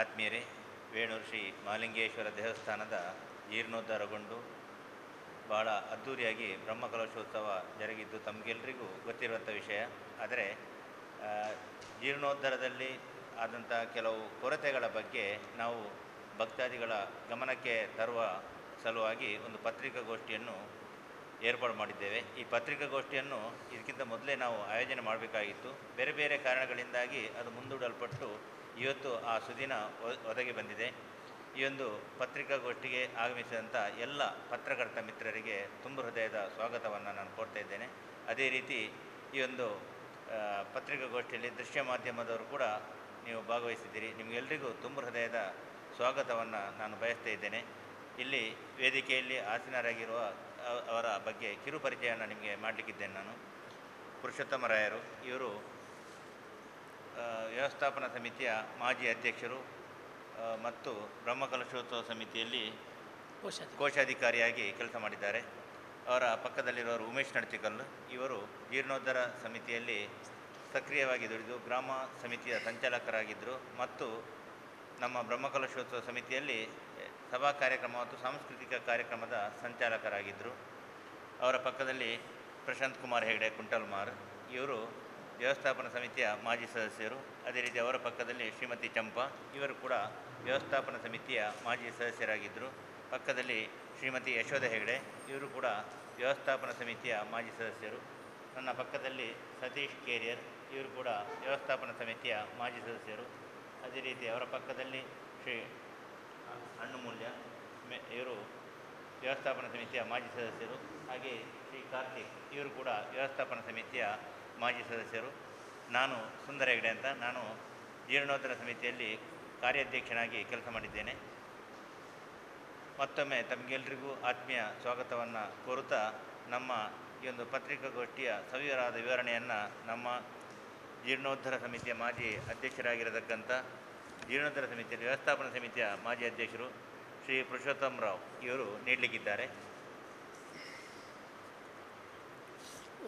ಆತ್ಮೀಯರೇ, ವೇಣೂರು ಶ್ರೀ ಮಹಾಲಿಂಗೇಶ್ವರ ದೇವಸ್ಥಾನದ ಜೀರ್ಣೋದ್ಧಾರಗೊಂಡು ಭಾಳ ಅದ್ಧೂರಿಯಾಗಿ ಬ್ರಹ್ಮಕಲಶೋತ್ಸವ ಜರುಗಿದ್ದು ತಮಗೆಲ್ಲರಿಗೂ ಗೊತ್ತಿರುವಂಥ ವಿಷಯ. ಆದರೆ ಜೀರ್ಣೋದ್ಧಾರದಲ್ಲಿ ಆದಂಥ ಕೆಲವು ಕೊರತೆಗಳ ಬಗ್ಗೆ ನಾವು ಭಕ್ತಾದಿಗಳ ಗಮನಕ್ಕೆ ತರುವ ಸಲುವಾಗಿ ಒಂದು ಪತ್ರಿಕಾಗೋಷ್ಠಿಯನ್ನು ಏರ್ಪಾಡು ಮಾಡಿದ್ದೇವೆ. ಈ ಪತ್ರಿಕಾಗೋಷ್ಠಿಯನ್ನು ಇದಕ್ಕಿಂತ ಮೊದಲೇ ನಾವು ಆಯೋಜನೆ ಮಾಡಬೇಕಾಗಿತ್ತು. ಬೇರೆ ಬೇರೆ ಕಾರಣಗಳಿಂದಾಗಿ ಅದು ಮುಂದೂಡಲ್ಪಟ್ಟು ಇವತ್ತು ಆ ಸುದಿನ ಒದಗಿ ಬಂದಿದೆ. ಈ ಒಂದು ಪತ್ರಿಕಾಗೋಷ್ಠಿಗೆ ಆಗಮಿಸಿದಂಥ ಎಲ್ಲ ಪತ್ರಕರ್ತ ಮಿತ್ರರಿಗೆ ತುಂಬ ಹೃದಯದ ಸ್ವಾಗತವನ್ನು ನಾನು ಕೊಡ್ತಾ ಇದ್ದೇನೆ. ಅದೇ ರೀತಿ ಈ ಒಂದು ಪತ್ರಿಕಾಗೋಷ್ಠಿಯಲ್ಲಿ ದೃಶ್ಯ ಮಾಧ್ಯಮದವರು ಕೂಡ ನೀವು ಭಾಗವಹಿಸಿದ್ದೀರಿ. ನಿಮಗೆಲ್ಲರಿಗೂ ತುಂಬ ಹೃದಯದ ಸ್ವಾಗತವನ್ನು ನಾನು ಬಯಸ್ತಾ ಇದ್ದೇನೆ. ಇಲ್ಲಿ ವೇದಿಕೆಯಲ್ಲಿ ಆಸೀನರಾಗಿರುವ ಅವರ ಬಗ್ಗೆ ಕಿರು ಪರಿಚಯವನ್ನು ನಿಮಗೆ ಮಾಡಲಿಕ್ಕಿದ್ದೇನೆ ನಾನು. ಪುರುಷೋತ್ತಮ ರಾಯರು, ಇವರು ವ್ಯವಸ್ಥಾಪನಾ ಸಮಿತಿಯ ಮಾಜಿ ಅಧ್ಯಕ್ಷರು ಮತ್ತು ಬ್ರಹ್ಮಕಲಶೋತ್ಸವ ಸಮಿತಿಯಲ್ಲಿ ಕೋಶಾಧಿಕಾರಿ. ಕೋಶಾಧಿಕಾರಿಯಾಗಿ ಕೆಲಸ ಮಾಡಿದ್ದಾರೆ ಅವರ ಪಕ್ಕದಲ್ಲಿರೋರು ಉಮೇಶ್ ನಡ್ತಿಕಲ್ಲು ಇವರು ಜೀರ್ಣೋದ್ಧಾರ ಸಮಿತಿಯಲ್ಲಿ ಸಕ್ರಿಯವಾಗಿ ದುಡಿದು ಗ್ರಾಮ ಸಮಿತಿಯ ಸಂಚಾಲಕರಾಗಿದ್ದರು ಮತ್ತು ನಮ್ಮ ಬ್ರಹ್ಮಕಲಶೋತ್ಸವ ಸಮಿತಿಯಲ್ಲಿ ಸಭಾ ಕಾರ್ಯಕ್ರಮ ಮತ್ತು ಸಾಂಸ್ಕೃತಿಕ ಕಾರ್ಯಕ್ರಮದ ಸಂಚಾಲಕರಾಗಿದ್ದರು ಅವರ ಪಕ್ಕದಲ್ಲಿ ಪ್ರಶಾಂತ್ ಕುಮಾರ್ ಹೆಗಡೆ ಕುಂಟಲ್ಮಾರ್ ಇವರು ವ್ಯವಸ್ಥಾಪನಾ ಸಮಿತಿಯ ಮಾಜಿ ಸದಸ್ಯರು, ಅದೇ ರೀತಿ ಅವರ ಪಕ್ಕದಲ್ಲಿ ಶ್ರೀಮತಿ ಚಂಪಾ, ಇವರು ಕೂಡ ವ್ಯವಸ್ಥಾಪನಾ ಸಮಿತಿಯ ಮಾಜಿ ಸದಸ್ಯರಾಗಿದ್ದರು. ಪಕ್ಕದಲ್ಲಿ ಶ್ರೀಮತಿ ಯಶೋಧ ಹೆಗಡೆ, ಇವರು ಕೂಡ ವ್ಯವಸ್ಥಾಪನಾ ಸಮಿತಿಯ ಮಾಜಿ ಸದಸ್ಯರು. ನನ್ನ ಪಕ್ಕದಲ್ಲಿ ಸತೀಶ್ ಕೇರಿಯರ್, ಇವರು ಕೂಡ ವ್ಯವಸ್ಥಾಪನಾ ಸಮಿತಿಯ ಮಾಜಿ ಸದಸ್ಯರು. ಅದೇ ರೀತಿ ಅವರ ಪಕ್ಕದಲ್ಲಿ ಶ್ರೀ ಹಣ್ಣುಮೂಲ್ಯ, ಮೆ, ಇವರು ವ್ಯವಸ್ಥಾಪನಾ ಸಮಿತಿಯ ಮಾಜಿ ಸದಸ್ಯರು. ಹಾಗೆ ಶ್ರೀ ಕಾರ್ತಿಕ್, ಇವರು ಕೂಡ ವ್ಯವಸ್ಥಾಪನಾ ಸಮಿತಿಯ ಮಾಜಿ ಸದಸ್ಯರು, ನಾನು ಸುಂದರ ಹೆಗಡೆ ಅಂತ ನಾನು ಜೀರ್ಣೋದ್ಧಾರ ಸಮಿತಿಯಲ್ಲಿ ಕಾರ್ಯಾಧ್ಯಕ್ಷನಾಗಿ ಕೆಲಸ ಮಾಡಿದ್ದೇನೆ. ಮತ್ತೊಮ್ಮೆ ತಮಗೆಲ್ಲರಿಗೂ ಆತ್ಮೀಯ ಸ್ವಾಗತವನ್ನು ಕೋರುತ್ತಾ ನಮ್ಮ ಈ ಒಂದು ಪತ್ರಿಕಾಗೋಷ್ಠಿಯ ಸವಿವರಾದ ವಿವರಣೆಯನ್ನು ನಮ್ಮ ಜೀರ್ಣೋದ್ಧರ ಸಮಿತಿಯ ಮಾಜಿ ಅಧ್ಯಕ್ಷರಾಗಿರತಕ್ಕಂಥ ಜೀರ್ಣೋದ್ಧರ ಸಮಿತಿಯಲ್ಲಿ ವ್ಯವಸ್ಥಾಪನಾ ಸಮಿತಿಯ ಮಾಜಿ ಅಧ್ಯಕ್ಷರು ಶ್ರೀ ಪುರುಷೋತ್ತಮ್ ರಾವ್ ಇವರು ನೀಡಲಿಕ್ಕಿದ್ದಾರೆ.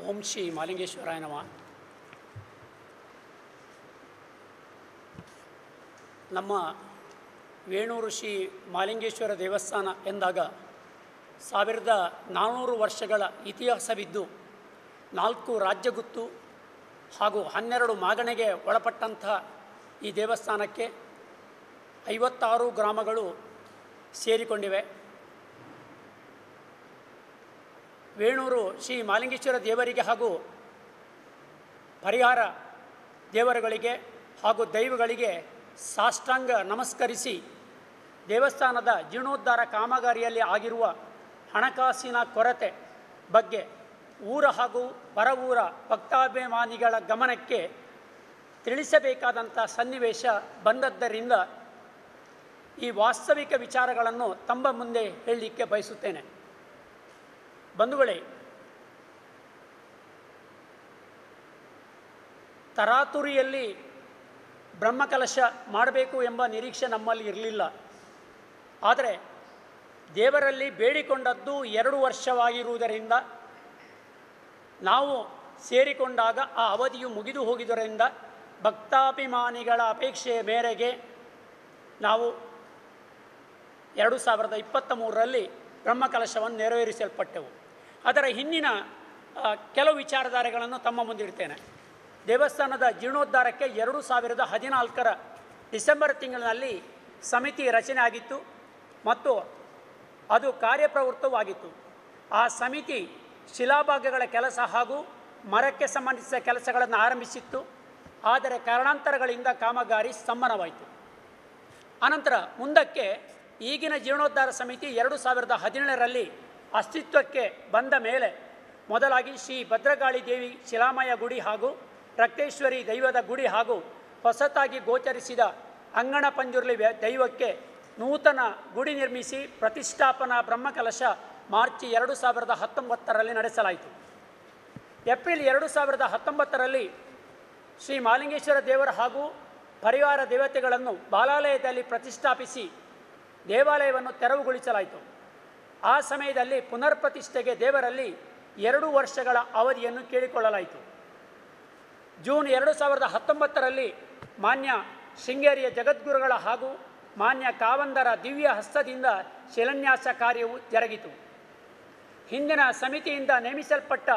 ಓಂ ಶ್ರೀ ಮಾಲಿಂಗೇಶ್ವರಾಯ ನಮ ನಮ್ಮ ವೇಣೂರು ಶ್ರೀ ಮಾಲಿಂಗೇಶ್ವರ ದೇವಸ್ಥಾನ ಎಂದಾಗ ಸಾವಿರದ ನಾನ್ನೂರು ವರ್ಷಗಳ ಇತಿಹಾಸವಿದ್ದು, ನಾಲ್ಕು ರಾಜ್ಯಗುತ್ತು ಹಾಗೂ ಹನ್ನೆರಡು ಮಾಗಣೆಗೆ ಒಳಪಟ್ಟಂತಹ ಈ ದೇವಸ್ಥಾನಕ್ಕೆ ಐವತ್ತಾರು ಗ್ರಾಮಗಳು ಸೇರಿಕೊಂಡಿವೆ. ವೇಣೂರು ಶ್ರೀ ಮಾಲಿಂಗೇಶ್ವರ ದೇವರಿಗೆ ಹಾಗೂ ಪರಿಹಾರ ದೇವರುಗಳಿಗೆ ಹಾಗೂ ದೈವಗಳಿಗೆ ಸಾಷ್ಟಾಂಗ ನಮಸ್ಕರಿಸಿ ದೇವಸ್ಥಾನದ ಜೀರ್ಣೋದ್ಧಾರ ಕಾಮಗಾರಿಯಲ್ಲಿ ಆಗಿರುವ ಹಣಕಾಸಿನ ಕೊರತೆ ಬಗ್ಗೆ ಊರ ಹಾಗೂ ಹೊರ ಊರ ಭಕ್ತಾಭಿಮಾನಿಗಳ ಗಮನಕ್ಕೆ ತಿಳಿಸಬೇಕಾದಂಥ ಸನ್ನಿವೇಶ ಬಂದದ್ದರಿಂದ ಈ ವಾಸ್ತವಿಕ ವಿಚಾರಗಳನ್ನು ತಮ್ಮ ಮುಂದೆ ಹೇಳಲಿಕ್ಕೆ ಬಯಸುತ್ತೇನೆ. ಬಂಧುಗಳೇ, ತರಾತುರಿಯಲ್ಲಿ ಬ್ರಹ್ಮಕಲಶ ಮಾಡಬೇಕು ಎಂಬ ನಿರೀಕ್ಷೆ ನಮ್ಮಲ್ಲಿ ಇರಲಿಲ್ಲ. ಆದರೆ ದೇವರಲ್ಲಿ ಬೇಡಿಕೊಂಡದ್ದು ಎರಡು ವರ್ಷವಾಗಿರುವುದರಿಂದ, ನಾವು ಸೇರಿಕೊಂಡಾಗ ಆ ಅವಧಿಯು ಮುಗಿದು ಹೋಗಿದ್ದರಿಂದ ಭಕ್ತಾಭಿಮಾನಿಗಳ ಅಪೇಕ್ಷೆಯ ಮೇರೆಗೆ ನಾವು ಎರಡು ಸಾವಿರದ ಇಪ್ಪತ್ತ ಮೂರರಲ್ಲಿ ಬ್ರಹ್ಮಕಲಶವನ್ನು ನೆರವೇರಿಸಲ್ಪಟ್ಟೆವು. ಅದರ ಹಿಂದಿನ ಕೆಲವು ವಿಚಾರಧಾರೆಗಳನ್ನು ತಮ್ಮ ಮುಂದಿಡ್ತೇನೆ ದೇವಸ್ಥಾನದ ಜೀರ್ಣೋದ್ಧಾರಕ್ಕೆ ಎರಡು ಸಾವಿರದ ಹದಿನಾಲ್ಕರ ಡಿಸೆಂಬರ್ ತಿಂಗಳಿನಲ್ಲಿ ಸಮಿತಿ ರಚನೆ ಆಗಿತ್ತು ಮತ್ತು ಅದು ಕಾರ್ಯಪ್ರವೃತ್ತವಾಗಿತ್ತು ಆ ಸಮಿತಿ ಶಿಲಾಭಾಗಗಳ ಕೆಲಸ ಹಾಗೂ ಮರಕ್ಕೆ ಸಂಬಂಧಿಸಿದ ಕೆಲಸಗಳನ್ನು ಆರಂಭಿಸಿತ್ತು. ಆದರೆ ಕಾರಣಾಂತರಗಳಿಂದ ಕಾಮಗಾರಿ ಸ್ತಂಭನವಾಯಿತು ಅನಂತರ ಮುಂದಕ್ಕೆ ಈಗಿನ ಜೀರ್ಣೋದ್ಧಾರ ಸಮಿತಿ ಎರಡು ಸಾವಿರದ ಹದಿನೇಳರಲ್ಲಿ ಅಸ್ತಿತ್ವಕ್ಕೆ ಬಂದ ಮೇಲೆ ಮೊದಲಾಗಿ ಶ್ರೀ ಭದ್ರಕಾಳಿ ದೇವಿ ಶಿಲಾಮಯ ಗುಡಿ ಹಾಗೂ ರಕ್ತೇಶ್ವರಿ ದೈವದ ಗುಡಿ ಹಾಗೂ ಹೊಸತಾಗಿ ಗೋಚರಿಸಿದ ಅಂಗಣ ಪಂಜುರ್ಲಿ ದೈವಕ್ಕೆ ನೂತನ ಗುಡಿ ನಿರ್ಮಿಸಿ ಪ್ರತಿಷ್ಠಾಪನಾ ಬ್ರಹ್ಮಕಲಶ ಮಾರ್ಚ್ ಎರಡು ಸಾವಿರದ ಹತ್ತೊಂಬತ್ತರಲ್ಲಿ ನಡೆಸಲಾಯಿತು. ಏಪ್ರಿಲ್ ಎರಡು ಸಾವಿರದ ಹತ್ತೊಂಬತ್ತರಲ್ಲಿ ಶ್ರೀ ಮಾಲಿಂಗೇಶ್ವರ ದೇವರ ಹಾಗೂ ಪರಿವಾರ ದೇವತೆಗಳನ್ನು ಬಾಲಾಲಯದಲ್ಲಿ ಪ್ರತಿಷ್ಠಾಪಿಸಿ ದೇವಾಲಯವನ್ನು ತೆರವುಗೊಳಿಸಲಾಯಿತು. ಆ ಸಮಯದಲ್ಲಿ ಪುನರ್ ಪ್ರತಿಷ್ಠೆಗೆ ದೇವರಲ್ಲಿ ಎರಡು ವರ್ಷಗಳ ಅವಧಿಯನ್ನು ಕೇಳಿಕೊಳ್ಳಲಾಯಿತು. ಜೂನ್ ಎರಡು ಸಾವಿರದ ಹತ್ತೊಂಬತ್ತರಲ್ಲಿ ಮಾನ್ಯ ಶೃಂಗೇರಿಯ ಜಗದ್ಗುರುಗಳ ಹಾಗೂ ಮಾನ್ಯ ಕಾವಂದರ ದಿವ್ಯ ಹಸ್ತದಿಂದ ಶಿಲಾನ್ಯಾಸ ಕಾರ್ಯವು ಜರುಗಿತು. ಹಿಂದಿನ ಸಮಿತಿಯಿಂದ ನೇಮಿಸಲ್ಪಟ್ಟ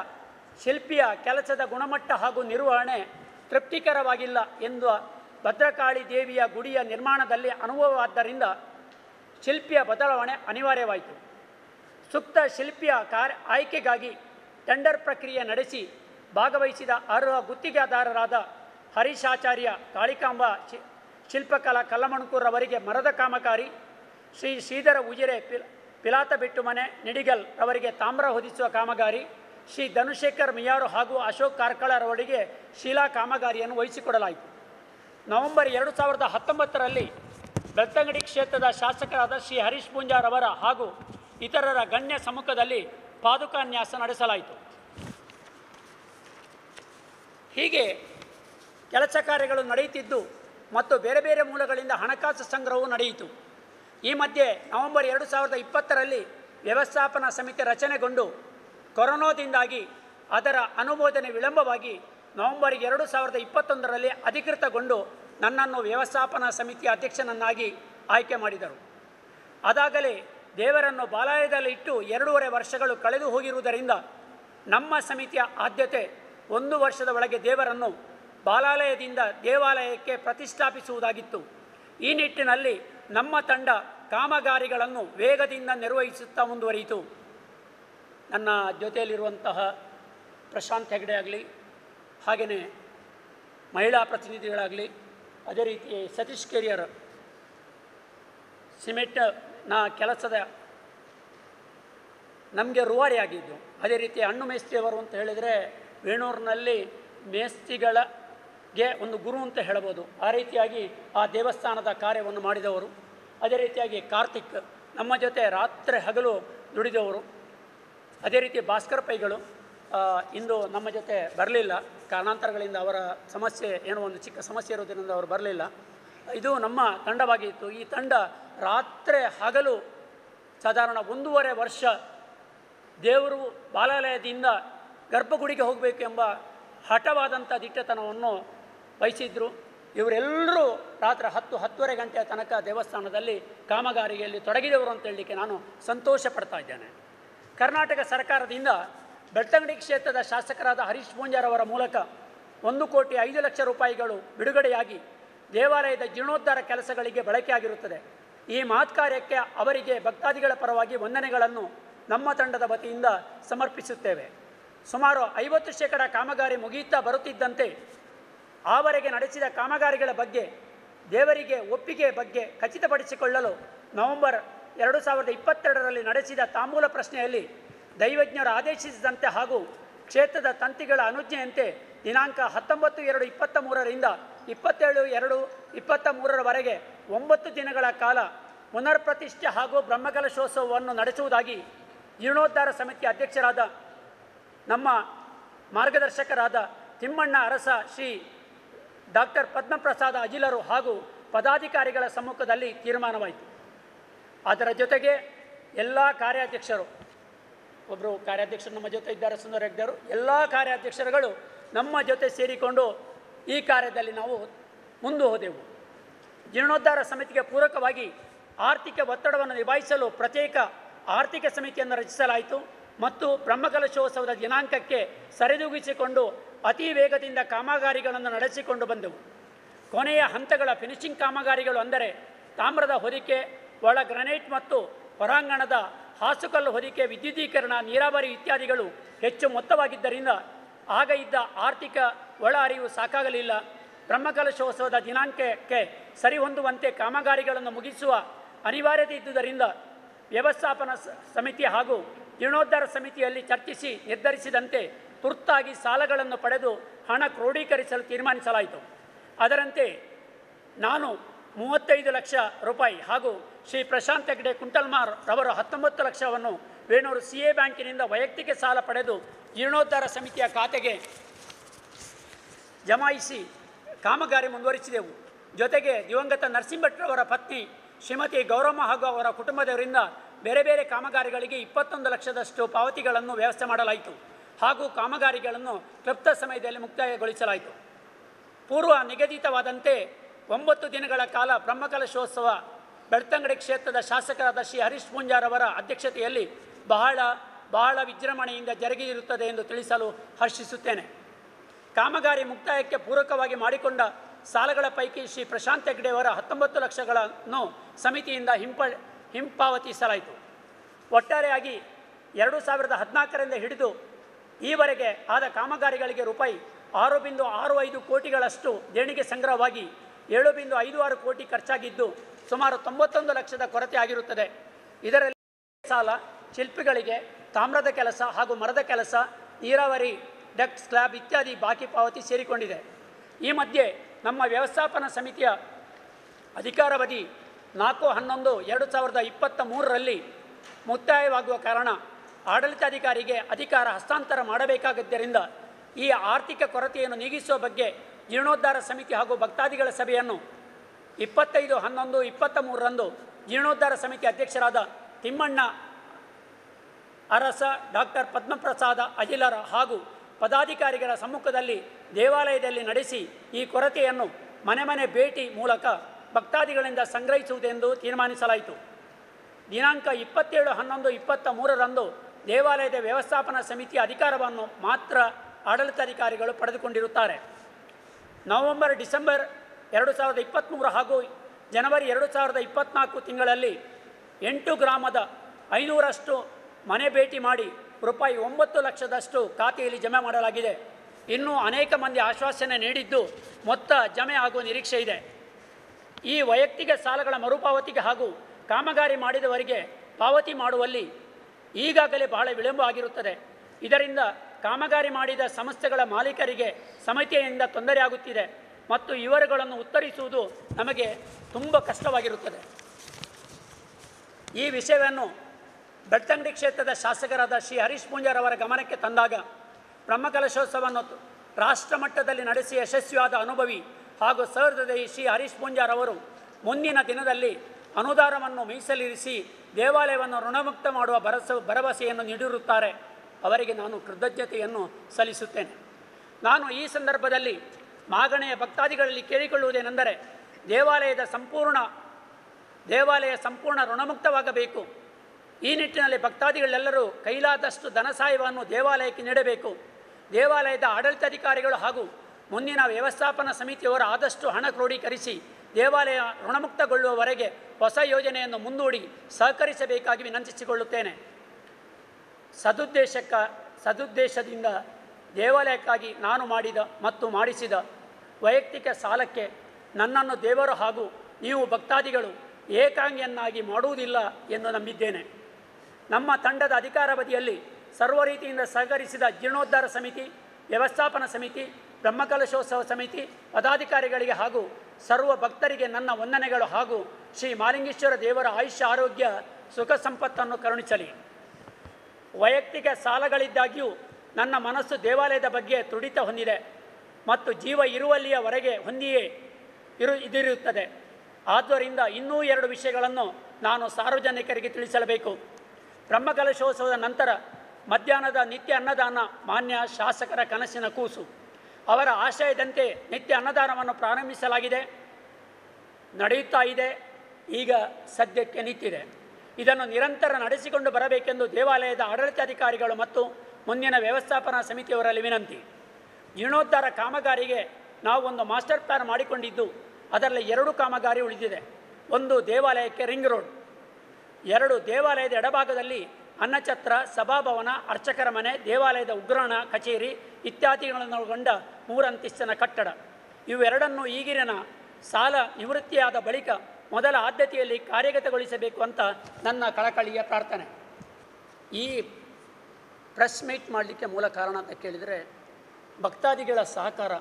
ಶಿಲ್ಪಿಯ ಕೆಲಸದ ಗುಣಮಟ್ಟ ಹಾಗೂ ನಿರ್ವಹಣೆ ತೃಪ್ತಿಕರವಾಗಿಲ್ಲ ಎಂದು ಭದ್ರಕಾಳಿ ದೇವಿಯ ಗುಡಿಯ ನಿರ್ಮಾಣದಲ್ಲಿ ಅನುಭವವಾದ್ದರಿಂದ ಶಿಲ್ಪಿಯ ಬದಲಾವಣೆ ಅನಿವಾರ್ಯವಾಯಿತು. ಸೂಕ್ತ ಶಿಲ್ಪಿಯ ಕಾರ್ಯ ಆಯ್ಕೆಗಾಗಿ ಟೆಂಡರ್ ಪ್ರಕ್ರಿಯೆ ನಡೆಸಿ ಭಾಗವಹಿಸಿದ ಅರ್ಹ ಗುತ್ತಿಗೆದಾರರಾದ ಹರೀಶಾಚಾರ್ಯ ಕಾಳಿಕಾಂಬ ಶಿ, ಶಿಲ್ಪಕಲಾ ಕಲ್ಲಮಣಕೂರವರಿಗೆ ಮರದ ಕಾಮಗಾರಿ ಶ್ರೀ ಶ್ರೀಧರ ಉಜಿರೆ ಪಿಲ್, ಪಿಲಾತ ಬಿಟ್ಟು ಮನೆ ನಿಡಿಗಲ್ ಅವರಿಗೆ ತಾಮ್ರ ಹೊದಿಸುವ ಕಾಮಗಾರಿ, ಶ್ರೀ ಧನುಶೇಖರ್ ಮಿಯಾರು ಹಾಗೂ ಅಶೋಕ್ ಕಾರ್ಕಳರವರಿಗೆ ಶೀಲಾ ಕಾಮಗಾರಿಯನ್ನು ವಹಿಸಿಕೊಡಲಾಯಿತು. ನವೆಂಬರ್ ಎರಡು ಸಾವಿರದ ಹತ್ತೊಂಬತ್ತರಲ್ಲಿ ಬೆಳ್ತಂಗಡಿ ಕ್ಷೇತ್ರದ ಶಾಸಕರಾದ ಶ್ರೀ ಹರೀಶ್ ಪೂಂಜಾರವರ ಹಾಗೂ ಇತರರ ಗಣ್ಯ ಸಮ್ಮುಖದಲ್ಲಿ ಪಾದುಕಾನ್ಯಾಸ ನಡೆಸಲಾಯಿತು. ಹೀಗೆ ಕೆಲಸ ಕಾರ್ಯಗಳು ನಡೆಯುತ್ತಿದ್ದು ಮತ್ತು ಬೇರೆ ಬೇರೆ ಮೂಲಗಳಿಂದ ಹಣಕಾಸು ಸಂಗ್ರಹವು ನಡೆಯಿತು. ಈ ಮಧ್ಯೆ ನವೆಂಬರ್ ಎರಡು ಸಾವಿರದ ಇಪ್ಪತ್ತರಲ್ಲಿ ವ್ಯವಸ್ಥಾಪನಾ ಸಮಿತಿ ರಚನೆಗೊಂಡು ಕೊರೋನಾದಿಂದಾಗಿ ಅದರ ಅನುಮೋದನೆ ವಿಳಂಬವಾಗಿ ನವೆಂಬರ್ ಎರಡು ಸಾವಿರದ ಇಪ್ಪತ್ತೊಂದರಲ್ಲಿ ಅಧಿಕೃತಗೊಂಡು ನನ್ನನ್ನು ವ್ಯವಸ್ಥಾಪನಾ ಸಮಿತಿಯ ಅಧ್ಯಕ್ಷನನ್ನಾಗಿ ಆಯ್ಕೆ ಮಾಡಿದರು. ಅದಾಗಲೇ ದೇವರನ್ನು ಬಾಲಾಯದಲ್ಲಿ ಇಟ್ಟು ಎರಡೂವರೆ ವರ್ಷಗಳು ಕಳೆದು ಹೋಗಿರುವುದರಿಂದ ನಮ್ಮ ಸಮಿತಿಯ ಆದ್ಯತೆ ಒಂದು ವರ್ಷದ ಒಳಗೆ ದೇವರನ್ನು ಬಾಲಾಲಯದಿಂದ ದೇವಾಲಯಕ್ಕೆ ಪ್ರತಿಷ್ಠಾಪಿಸುವುದಾಗಿತ್ತು. ಈ ನಿಟ್ಟಿನಲ್ಲಿ ನಮ್ಮ ತಂಡ ಕಾಮಗಾರಿಗಳನ್ನು ವೇಗದಿಂದ ನಿರ್ವಹಿಸುತ್ತಾ ಮುಂದುವರಿಯಿತು. ನನ್ನ ಜೊತೆಯಲ್ಲಿರುವಂತಹ ಪ್ರಶಾಂತ್ ಹೆಗಡೆ ಆಗಲಿ, ಹಾಗೆಯೇ ಮಹಿಳಾ ಪ್ರತಿನಿಧಿಗಳಾಗಲಿ, ಅದೇ ರೀತಿ ಸತೀಶ್ ಕೆರಿಯರ್ ಸಿಮೆಂಟ್ನ ಕೆಲಸದ ನಮಗೆ ರೂವಾರಿ ಆಗಿದ್ದು. ಅದೇ ರೀತಿ ಹಣ್ಣು ಮೇಸ್ತಿಯವರು ಅಂತ ಹೇಳಿದರೆ ವೇಣೂರಿನಲ್ಲಿ ಮೇಸ್ತಿಗಳಿಗೆ ಒಂದು ಗುರು ಅಂತ ಹೇಳ್ಬೋದು. ಆ ರೀತಿಯಾಗಿ ಆ ದೇವಸ್ಥಾನದ ಕಾರ್ಯವನ್ನು ಮಾಡಿದವರು. ಅದೇ ರೀತಿಯಾಗಿ ಕಾರ್ತಿಕ್ ನಮ್ಮ ಜೊತೆ ರಾತ್ರಿ ಹಗಲು ದುಡಿದವರು. ಅದೇ ರೀತಿ ಭಾಸ್ಕರ್ ಪೈಗಳು ಇಂದು ನಮ್ಮ ಜೊತೆ ಬರಲಿಲ್ಲ. ಕಾರಣಾಂತರಗಳಿಂದ ಅವರ ಸಮಸ್ಯೆ, ಏನೋ ಒಂದು ಚಿಕ್ಕ ಸಮಸ್ಯೆ ಇರೋದರಿಂದ ಅವರು ಬರಲಿಲ್ಲ. ಇದು ನಮ್ಮ ತಂಡವಾಗಿತ್ತು. ಈ ತಂಡ ರಾತ್ರಿ ಹಗಲು ಸಾಧಾರಣ ಒಂದೂವರೆ ವರ್ಷ ದೇವರು ಬಾಲಾಲಯದಿಂದ ಗರ್ಭಗುಡಿಗೆ ಹೋಗಬೇಕು ಎಂಬ ಹಠವಾದಂಥ ದಿಟ್ಟತನವನ್ನು ವಹಿಸಿದ್ರು. ಇವರೆಲ್ಲರೂ ರಾತ್ರಿ ಹತ್ತು, ಹತ್ತುವರೆ ಗಂಟೆಯ ತನಕ ದೇವಸ್ಥಾನದಲ್ಲಿ ಕಾಮಗಾರಿಯಲ್ಲಿ ತೊಡಗಿದವರು ಅಂತ ಹೇಳಲಿಕ್ಕೆ ನಾನು ಸಂತೋಷ ಪಡ್ತಾ ಇದ್ದೇನೆ. ಕರ್ನಾಟಕ ಸರ್ಕಾರದಿಂದ ಬೆಳ್ತಂಗಡಿ ಕ್ಷೇತ್ರದ ಶಾಸಕರಾದ ಹರೀಶ್ ಪೂಂಜಾರವರ ಮೂಲಕ ಒಂದು ಕೋಟಿ ಐದು ಲಕ್ಷ ರೂಪಾಯಿಗಳು ಬಿಡುಗಡೆಯಾಗಿ ದೇವಾಲಯದ ಜೀರ್ಣೋದ್ಧಾರ ಕೆಲಸಗಳಿಗೆ ಬಳಕೆಯಾಗಿರುತ್ತದೆ. ಈ ಮಹತ್ ಕಾರ್ಯಕ್ಕೆ ಅವರಿಗೆ ಭಕ್ತಾದಿಗಳ ಪರವಾಗಿ ವಂದನೆಗಳನ್ನು ನಮ್ಮ ತಂಡದ ವತಿಯಿಂದ ಸಮರ್ಪಿಸುತ್ತೇವೆ. ಸುಮಾರು ಐವತ್ತು ಶೇಕಡ ಕಾಮಗಾರಿ ಮುಗಿಯುತ್ತಾ ಬರುತ್ತಿದ್ದಂತೆ ಆವರೆಗೆ ನಡೆಸಿದ ಕಾಮಗಾರಿಗಳ ಬಗ್ಗೆ, ದೇವರಿಗೆ ಒಪ್ಪಿಗೆ ಬಗ್ಗೆ ಖಚಿತಪಡಿಸಿಕೊಳ್ಳಲು ನವೆಂಬರ್ ಎರಡು ಸಾವಿರದ ಇಪ್ಪತ್ತೆರಡರಲ್ಲಿ ನಡೆಸಿದ ತಾಂಬೂಲ ಪ್ರಶ್ನೆಯಲ್ಲಿ ದೈವಜ್ಞರು ಆದೇಶಿಸಿದಂತೆ ಹಾಗೂ ಕ್ಷೇತ್ರದ ತಂತಿಗಳ ಅನುಜ್ಞೆಯಂತೆ ದಿನಾಂಕ ಹತ್ತೊಂಬತ್ತು ಎರಡು ಇಪ್ಪತ್ತ ಮೂರರಿಂದ ಇಪ್ಪತ್ತೇಳು, ಎರಡು ಇಪ್ಪತ್ತ ಮೂರರವರೆಗೆ ಒಂಬತ್ತು ದಿನಗಳ ಕಾಲ ಪುನರ್ಪ್ರತಿಷ್ಠೆ ಹಾಗೂ ಬ್ರಹ್ಮಕಲಶೋತ್ಸವವನ್ನು ನಡೆಸುವುದಾಗಿ ಜೀರ್ಣೋದ್ಧಾರ ಸಮಿತಿ ಅಧ್ಯಕ್ಷರಾದ ನಮ್ಮ ಮಾರ್ಗದರ್ಶಕರಾದ ತಿಮ್ಮಣ್ಣ ಅರಸ, ಶ್ರೀ ಡಾಕ್ಟರ್ ಪದ್ಮಪ್ರಸಾದ ಅಜಿಲರು ಹಾಗೂ ಪದಾಧಿಕಾರಿಗಳ ಸಮ್ಮುಖದಲ್ಲಿ ತೀರ್ಮಾನವಾಯಿತು. ಅದರ ಜೊತೆಗೆ ಎಲ್ಲ ಕಾರ್ಯಾಧ್ಯಕ್ಷರು ಒಬ್ಬರು ಕಾರ್ಯಾಧ್ಯಕ್ಷರು ನಮ್ಮ ಜೊತೆ ಇದ್ದಾರೆ ಸುಂದರ ಹೆಗ್ದರು ಎಲ್ಲ ಕಾರ್ಯಾಧ್ಯಕ್ಷರುಗಳು ನಮ್ಮ ಜೊತೆ ಸೇರಿಕೊಂಡು ಈ ಕಾರ್ಯದಲ್ಲಿ ನಾವು ಮುಂದೆ ಹೋದೆವು. ಜೀರ್ಣೋದ್ಧಾರ ಸಮಿತಿಗೆ ಪೂರಕವಾಗಿ ಆರ್ಥಿಕ ಒತ್ತಡವನ್ನು ನಿಭಾಯಿಸಲು ಪ್ರತ್ಯೇಕ ಆರ್ಥಿಕ ಸಮಿತಿಯನ್ನು ರಚಿಸಲಾಯಿತು ಮತ್ತು ಬ್ರಹ್ಮಕಲಶೋತ್ಸವದ ದಿನಾಂಕಕ್ಕೆ ಸರಿದೂಗಿಸಿಕೊಂಡು ಅತಿ ವೇಗದಿಂದ ಕಾಮಗಾರಿಗಳನ್ನು ನಡೆಸಿಕೊಂಡು ಬಂದೆವು. ಕೊನೆಯ ಹಂತಗಳ ಫಿನಿಶಿಂಗ್ ಕಾಮಗಾರಿಗಳು ಅಂದರೆ ತಾಮ್ರದ ಹೊದಿಕೆ, ಒಳ ಗ್ರನೈಟ್ ಮತ್ತು ಹೊರಾಂಗಣದ ಹಾಸುಕಲ್ಲು ಹೊದಿಕೆ, ವಿದ್ಯುದೀಕರಣ, ನೀರಾವರಿ ಇತ್ಯಾದಿಗಳು ಹೆಚ್ಚು ಮೊತ್ತವಾಗಿದ್ದರಿಂದ ಆಗ ಇದ್ದ ಆರ್ಥಿಕ ಒಳ ಅರಿವು ಸಾಕಾಗಲಿಲ್ಲ. ಬ್ರಹ್ಮಕಲಶೋತ್ಸವದ ದಿನಾಂಕಕ್ಕೆ ಸರಿಹೊಂದುವಂತೆ ಕಾಮಗಾರಿಗಳನ್ನು ಮುಗಿಸುವ ಅನಿವಾರ್ಯತೆ ಇದ್ದುದರಿಂದ ವ್ಯವಸ್ಥಾಪನಾ ಸಮಿತಿ ಹಾಗೂ ಜೀರ್ಣೋದ್ಧಾರ ಸಮಿತಿಯಲ್ಲಿ ಚರ್ಚಿಸಿ ನಿರ್ಧರಿಸಿದಂತೆ ತುರ್ತಾಗಿ ಸಾಲಗಳನ್ನು ಪಡೆದು ಹಣ ಕ್ರೋಢೀಕರಿಸಲು ತೀರ್ಮಾನಿಸಲಾಯಿತು. ಅದರಂತೆ ನಾನು ಮೂವತ್ತೈದು ಲಕ್ಷ ರೂಪಾಯಿ ಹಾಗೂ ಶ್ರೀ ಪ್ರಶಾಂತ್ ಹೆಗ್ಡೆ ಕುಂಟಲ್ಮಾರ್ ರವರು ಹತ್ತೊಂಬತ್ತು ಲಕ್ಷವನ್ನು ವೇಣೂರು ಸಿ ಎ ಬ್ಯಾಂಕಿನಿಂದ ವೈಯಕ್ತಿಕ ಸಾಲ ಪಡೆದು ಜೀರ್ಣೋದ್ಧಾರ ಸಮಿತಿಯ ಖಾತೆಗೆ ಜಮಾಯಿಸಿ ಕಾಮಗಾರಿ ಮುಂದುವರಿಸಿದೆವು. ಜೊತೆಗೆ ದಿವಂಗತ ನರಸಿಂಹಭಟ್ರವರ ಪತ್ನಿ ಶ್ರೀಮತಿ ಗೌರಮ್ಮ ಹಾಗೂ ಅವರ ಕುಟುಂಬದವರಿಂದ ಬೇರೆ ಬೇರೆ ಕಾಮಗಾರಿಗಳಿಗೆ ಇಪ್ಪತ್ತೊಂದು ಲಕ್ಷದಷ್ಟು ಪಾವತಿಗಳನ್ನು ವ್ಯವಸ್ಥೆ ಮಾಡಲಾಯಿತು ಹಾಗೂ ಕಾಮಗಾರಿಗಳನ್ನು ಕ್ಲಪ್ತ ಸಮಯದಲ್ಲಿ ಮುಕ್ತಾಯಗೊಳಿಸಲಾಯಿತು. ಪೂರ್ವ ನಿಗದಿತವಾದಂತೆ ಒಂಬತ್ತು ದಿನಗಳ ಕಾಲ ಬ್ರಹ್ಮಕಲಶೋತ್ಸವ ಬೆಳ್ತಂಗಡಿ ಕ್ಷೇತ್ರದ ಶಾಸಕರಾದ ಶ್ರೀ ಹರೀಶ್ ಪೂಂಜಾರವರ ಅಧ್ಯಕ್ಷತೆಯಲ್ಲಿ ಬಹಳ ಬಹಳ ವಿಜೃಂಭಣೆಯಿಂದ ಜರುಗಿರುತ್ತದೆ ಎಂದು ತಿಳಿಸಲು ಹರ್ಷಿಸುತ್ತೇನೆ. ಕಾಮಗಾರಿ ಮುಕ್ತಾಯಕ್ಕೆ ಪೂರಕವಾಗಿ ಮಾಡಿಕೊಂಡ ಸಾಲಗಳ ಪೈಕಿ ಶ್ರೀ ಪ್ರಶಾಂತ್ ಹೆಗ್ಡೆಯವರ ಹತ್ತೊಂಬತ್ತು ಲಕ್ಷಗಳನ್ನು ಸಮಿತಿಯಿಂದ ಹಿಂಪ, ಹಿಂಪಾವತಿಸಲಾಯಿತು. ಒಟ್ಟಾರೆಯಾಗಿ ಎರಡು ಸಾವಿರದ ಹದಿನಾಲ್ಕರಿಂದ ಹಿಡಿದು ಈವರೆಗೆ ಆದ ಕಾಮಗಾರಿಗಳಿಗೆ ರೂಪಾಯಿ ಆರು ಬಿಂದು ಆರು ಐದು ಕೋಟಿಗಳಷ್ಟು ದೇಣಿಗೆ ಸಂಗ್ರಹವಾಗಿ ಏಳು ಬಿಂದು ಐದು ಆರು ಕೋಟಿ ಖರ್ಚಾಗಿದ್ದು ಸುಮಾರು ತೊಂಬತ್ತೊಂದು ಲಕ್ಷದ ಕೊರತೆ ಆಗಿರುತ್ತದೆ. ಇದರಲ್ಲಿ ಸಾಲ, ಶಿಲ್ಪಿಗಳಿಗೆ ತಾಮ್ರದ ಕೆಲಸ ಹಾಗೂ ಮರದ ಕೆಲಸ, ನೀರಾವರಿ ಡಕ್ ಸ್ಲ್ಯಾಬ್ ಇತ್ಯಾದಿ ಬಾಕಿ ಪಾವತಿ ಸೇರಿಕೊಂಡಿದೆ. ಈ ಮಧ್ಯೆ ನಮ್ಮ ವ್ಯವಸ್ಥಾಪನಾ ಸಮಿತಿಯ ಅಧಿಕಾರಾವಧಿ ನಾಲ್ಕು ಹನ್ನೊಂದು ಎರಡು ಸಾವಿರದ ಇಪ್ಪತ್ತ ಮೂರರಲ್ಲಿ ಮುಕ್ತಾಯವಾಗುವ ಕಾರಣ ಆಡಳಿತಾಧಿಕಾರಿಗೆ ಅಧಿಕಾರ ಹಸ್ತಾಂತರ ಮಾಡಬೇಕಾಗಿದ್ದರಿಂದ ಈ ಆರ್ಥಿಕ ಕೊರತೆಯನ್ನು ನೀಗಿಸುವ ಬಗ್ಗೆ ಜೀರ್ಣೋದ್ಧಾರ ಸಮಿತಿ ಹಾಗೂ ಭಕ್ತಾದಿಗಳ ಸಭೆಯನ್ನು ಇಪ್ಪತ್ತೈದು ಹನ್ನೊಂದು ಇಪ್ಪತ್ತ ಮೂರರಂದು ಜೀರ್ಣೋದ್ಧಾರ ಸಮಿತಿ ಅಧ್ಯಕ್ಷರಾದ ತಿಮ್ಮಣ್ಣ ಅರಸ ಡಾಕ್ಟರ್ ಪದ್ಮಪ್ರಸಾದ ಅಜಿಲರ ಹಾಗೂ ಪದಾಧಿಕಾರಿಗಳ ಸಮ್ಮುಖದಲ್ಲಿ ದೇವಾಲಯದಲ್ಲಿ ನಡೆಸಿ ಈ ಕೊರತೆಯನ್ನು ಮನೆ ಮನೆ ಭೇಟಿ ಮೂಲಕ ಭಕ್ತಾದಿಗಳಿಂದ ಸಂಗ್ರಹಿಸುವುದೆಂದು ತೀರ್ಮಾನಿಸಲಾಯಿತು. ದಿನಾಂಕ ಇಪ್ಪತ್ತೇಳು ಹನ್ನೊಂದು ಇಪ್ಪತ್ತ ಮೂರರಂದು ದೇವಾಲಯದ ವ್ಯವಸ್ಥಾಪನಾ ಸಮಿತಿಯ ಅಧಿಕಾರವನ್ನು ಮಾತ್ರ ಆಡಳಿತಾಧಿಕಾರಿಗಳು ಪಡೆದುಕೊಂಡಿರುತ್ತಾರೆ. ನವೆಂಬರ್, ಡಿಸೆಂಬರ್ ಎರಡು ಸಾವಿರದ ಇಪ್ಪತ್ತ್ಮೂರು ಹಾಗೂ ಜನವರಿ ಎರಡು ಸಾವಿರದ ಇಪ್ಪತ್ತ್ನಾಲ್ಕು ತಿಂಗಳಲ್ಲಿ ಎಂಟು ಗ್ರಾಮದ ಐನೂರಷ್ಟು ಮನೆ ಭೇಟಿ ಮಾಡಿ ರೂಪಾಯಿ ಒಂಬತ್ತು ಲಕ್ಷದಷ್ಟು ಖಾತೆಯಲ್ಲಿ ಜಮೆ ಮಾಡಲಾಗಿದೆ. ಇನ್ನೂ ಅನೇಕ ಮಂದಿ ಆಶ್ವಾಸನೆ ನೀಡಿದ್ದು ಮೊತ್ತ ಜಮೆ ಆಗುವ ನಿರೀಕ್ಷೆ ಇದೆ. ಈ ವೈಯಕ್ತಿಕ ಸಾಲಗಳ ಮರುಪಾವತಿಗೆ ಹಾಗೂ ಕಾಮಗಾರಿ ಮಾಡಿದವರಿಗೆ ಪಾವತಿ ಮಾಡುವಲ್ಲಿ ಈಗಾಗಲೇ ಬಹಳ ವಿಳಂಬ ಆಗಿರುತ್ತದೆ. ಇದರಿಂದ ಕಾಮಗಾರಿ ಮಾಡಿದ ಸಂಸ್ಥೆಗಳ ಮಾಲೀಕರಿಗೆ ಸಮಿತಿಯಿಂದ ತೊಂದರೆಯಾಗುತ್ತಿದೆ ಮತ್ತು ಇವರುಗಳನ್ನು ಉತ್ತರಿಸುವುದು ನಮಗೆ ತುಂಬ ಕಷ್ಟವಾಗಿರುತ್ತದೆ. ಈ ವಿಷಯವನ್ನು ಬೆಳ್ತಂಗಡಿ ಕ್ಷೇತ್ರದ ಶಾಸಕರಾದ ಶ್ರೀ ಹರೀಶ್ ಪೂಂಜಾರವರ ಗಮನಕ್ಕೆ ತಂದಾಗ ಬ್ರಹ್ಮಕಲಶೋತ್ಸವವನ್ನು ರಾಷ್ಟ್ರ ಮಟ್ಟದಲ್ಲಿ ನಡೆಸಿ ಯಶಸ್ವಿಯಾದ ಅನುಭವಿ ಹಾಗೂ ಸಹೃದಯಿ ಶ್ರೀ ಹರೀಶ್ ಪೂಂಜಾರವರು ಮುಂದಿನ ದಿನದಲ್ಲಿ ಅನುದಾನವನ್ನು ಮೀಸಲಿರಿಸಿ ದೇವಾಲಯವನ್ನು ಋಣಮುಕ್ತ ಮಾಡುವ ಭರಸ, ಭರವಸೆಯನ್ನು ನೀಡಿರುತ್ತಾರೆ. ಅವರಿಗೆ ನಾನು ಕೃತಜ್ಞತೆಯನ್ನು ಸಲ್ಲಿಸುತ್ತೇನೆ. ನಾನು ಈ ಸಂದರ್ಭದಲ್ಲಿ ಮಾಗಣೆಯ ಭಕ್ತಾದಿಗಳಲ್ಲಿ ಕೇಳಿಕೊಳ್ಳುವುದೇನೆಂದರೆ ದೇವಾಲಯದ ಸಂಪೂರ್ಣ, ದೇವಾಲಯ ಸಂಪೂರ್ಣ ಋಣಮುಕ್ತವಾಗಬೇಕು. ಈ ನಿಟ್ಟಿನಲ್ಲಿ ಭಕ್ತಾದಿಗಳೆಲ್ಲರೂ ಕೈಲಾದಷ್ಟು ಧನ ಸಹಾಯವನ್ನು ದೇವಾಲಯಕ್ಕೆ ನೀಡಬೇಕು. ದೇವಾಲಯದ ಆಡಳಿತಾಧಿಕಾರಿಗಳು ಹಾಗೂ ಮುಂದಿನ ವ್ಯವಸ್ಥಾಪನಾ ಸಮಿತಿಯವರು ಆದಷ್ಟು ಹಣ ಕ್ರೋಢೀಕರಿಸಿ ದೇವಾಲಯ ಋಣಮುಕ್ತಗೊಳ್ಳುವವರೆಗೆ ಹೊಸ ಯೋಜನೆಯನ್ನು ಮುಂದೂಡಿ ಸಹಕರಿಸಬೇಕಾಗಿ ವಿನಂತಿಸಿಕೊಳ್ಳುತ್ತೇನೆ. ಸದುದ್ದೇಶಕ್ಕ, ಸದುದ್ದೇಶದಿಂದ ದೇವಾಲಯಕ್ಕಾಗಿ ನಾನು ಮಾಡಿದ ಮತ್ತು ಮಾಡಿಸಿದ ವೈಯಕ್ತಿಕ ಸಾಲಕ್ಕೆ ನನ್ನನ್ನು ದೇವರು ಹಾಗೂ ನೀವು ಭಕ್ತಾದಿಗಳು ಏಕಾಂಗಿಯನ್ನಾಗಿ ಮಾಡುವುದಿಲ್ಲ ಎಂದು ನಂಬಿದ್ದೇನೆ. ನಮ್ಮ ತಂಡದ ಅಧಿಕಾರಾವಧಿಯಲ್ಲಿ ಸರ್ವ ರೀತಿಯಿಂದ ಸಹಕರಿಸಿದ ಜೀರ್ಣೋದ್ಧಾರ ಸಮಿತಿ, ವ್ಯವಸ್ಥಾಪನಾ ಸಮಿತಿ, ಬ್ರಹ್ಮಕಲಶೋತ್ಸವ ಸಮಿತಿ, ಪದಾಧಿಕಾರಿಗಳಿಗೆ ಹಾಗೂ ಸರ್ವ ಭಕ್ತರಿಗೆ ನನ್ನ ವಂದನೆಗಳು ಹಾಗೂ ಶ್ರೀ ಮಾಲಿಂಗೇಶ್ವರ ದೇವರ ಆಯುಷ್ಯ, ಆರೋಗ್ಯ, ಸುಖ ಸಂಪತ್ತನ್ನು ಕರುಣಿಸಲಿ. ವೈಯಕ್ತಿಕ ಸಾಲಗಳಿದ್ದಾಗ್ಯೂ ನನ್ನ ಮನಸ್ಸು ದೇವಾಲಯದ ಬಗ್ಗೆ ತುಡಿತ ಹೊಂದಿದೆ ಮತ್ತು ಜೀವ ಇರುವಲ್ಲಿಯವರೆಗೆ ಹೊಂದಿಯೇ ಇರು, ಇದಿರುತ್ತದೆ. ಆದ್ದರಿಂದ ಇನ್ನೂ ಎರಡು ವಿಷಯಗಳನ್ನು ನಾನು ಸಾರ್ವಜನಿಕರಿಗೆ ತಿಳಿಸಲೇಬೇಕು ಬ್ರಹ್ಮಕಲಶೋತ್ಸವದ ನಂತರ ಮಧ್ಯಾಹ್ನದ ನಿತ್ಯ ಅನ್ನದಾನ ಮಾನ್ಯ ಶಾಸಕರ ಕನಸಿನ ಕೂಸು. ಅವರ ಆಶಯದಂತೆ ನಿತ್ಯ ಅನ್ನದಾನವನ್ನು ಪ್ರಾರಂಭಿಸಲಾಗಿದೆ. ನಡೆಯುತ್ತಾ ಇದೆ. ಈಗ ಸದ್ಯಕ್ಕೆ ನಿಂತಿದೆ. ಇದನ್ನು ನಿರಂತರ ನಡೆಸಿಕೊಂಡು ಬರಬೇಕೆಂದು ದೇವಾಲಯದ ಆಡಳಿತಾಧಿಕಾರಿಗಳು ಮತ್ತು ಮುಂದಿನ ವ್ಯವಸ್ಥಾಪನಾ ಸಮಿತಿಯವರಲ್ಲಿ ವಿನಂತಿ. ಜೀರ್ಣೋದ್ಧಾರ ಕಾಮಗಾರಿಗೆ ನಾವು ಒಂದು ಮಾಸ್ಟರ್ ಪ್ಲಾನ್ ಮಾಡಿಕೊಂಡಿದ್ದು, ಅದರಲ್ಲಿ ಎರಡು ಕಾಮಗಾರಿ ಉಳಿದಿದೆ. ಒಂದು ದೇವಾಲಯಕ್ಕೆ ರಿಂಗ್ ರೋಡ್. ಎರಡು ದೇವಾಲಯದ ಎಡಭಾಗದಲ್ಲಿ ಅನ್ನಛತ್ರ ಸಭಾಭವನ, ಅರ್ಚಕರ ಮನೆ, ದೇವಾಲಯದ ಉಗ್ರಾಣ ಕಚೇರಿ ಇತ್ಯಾದಿಗಳನ್ನೊಳಗೊಂಡ ಮೂರಂತಿಸ್ತನ ಕಟ್ಟಡ. ಇವೆರಡನ್ನು ಈಗಿನ ಸಾಲ ನಿವೃತ್ತಿಯಾದ ಬಳಿಕ ಮೊದಲ ಆದ್ಯತೆಯಲ್ಲಿ ಕಾರ್ಯಗತಗೊಳಿಸಬೇಕು ಅಂತ ನನ್ನ ಕಳಕಳಿಯ ಪ್ರಾರ್ಥನೆ. ಈ ಪ್ರೆಸ್ ಮೀಟ್ ಮಾಡಲಿಕ್ಕೆ ಮೂಲ ಕಾರಣ ಅಂತ ಕೇಳಿದರೆ ಭಕ್ತಾದಿಗಳ ಸಹಕಾರ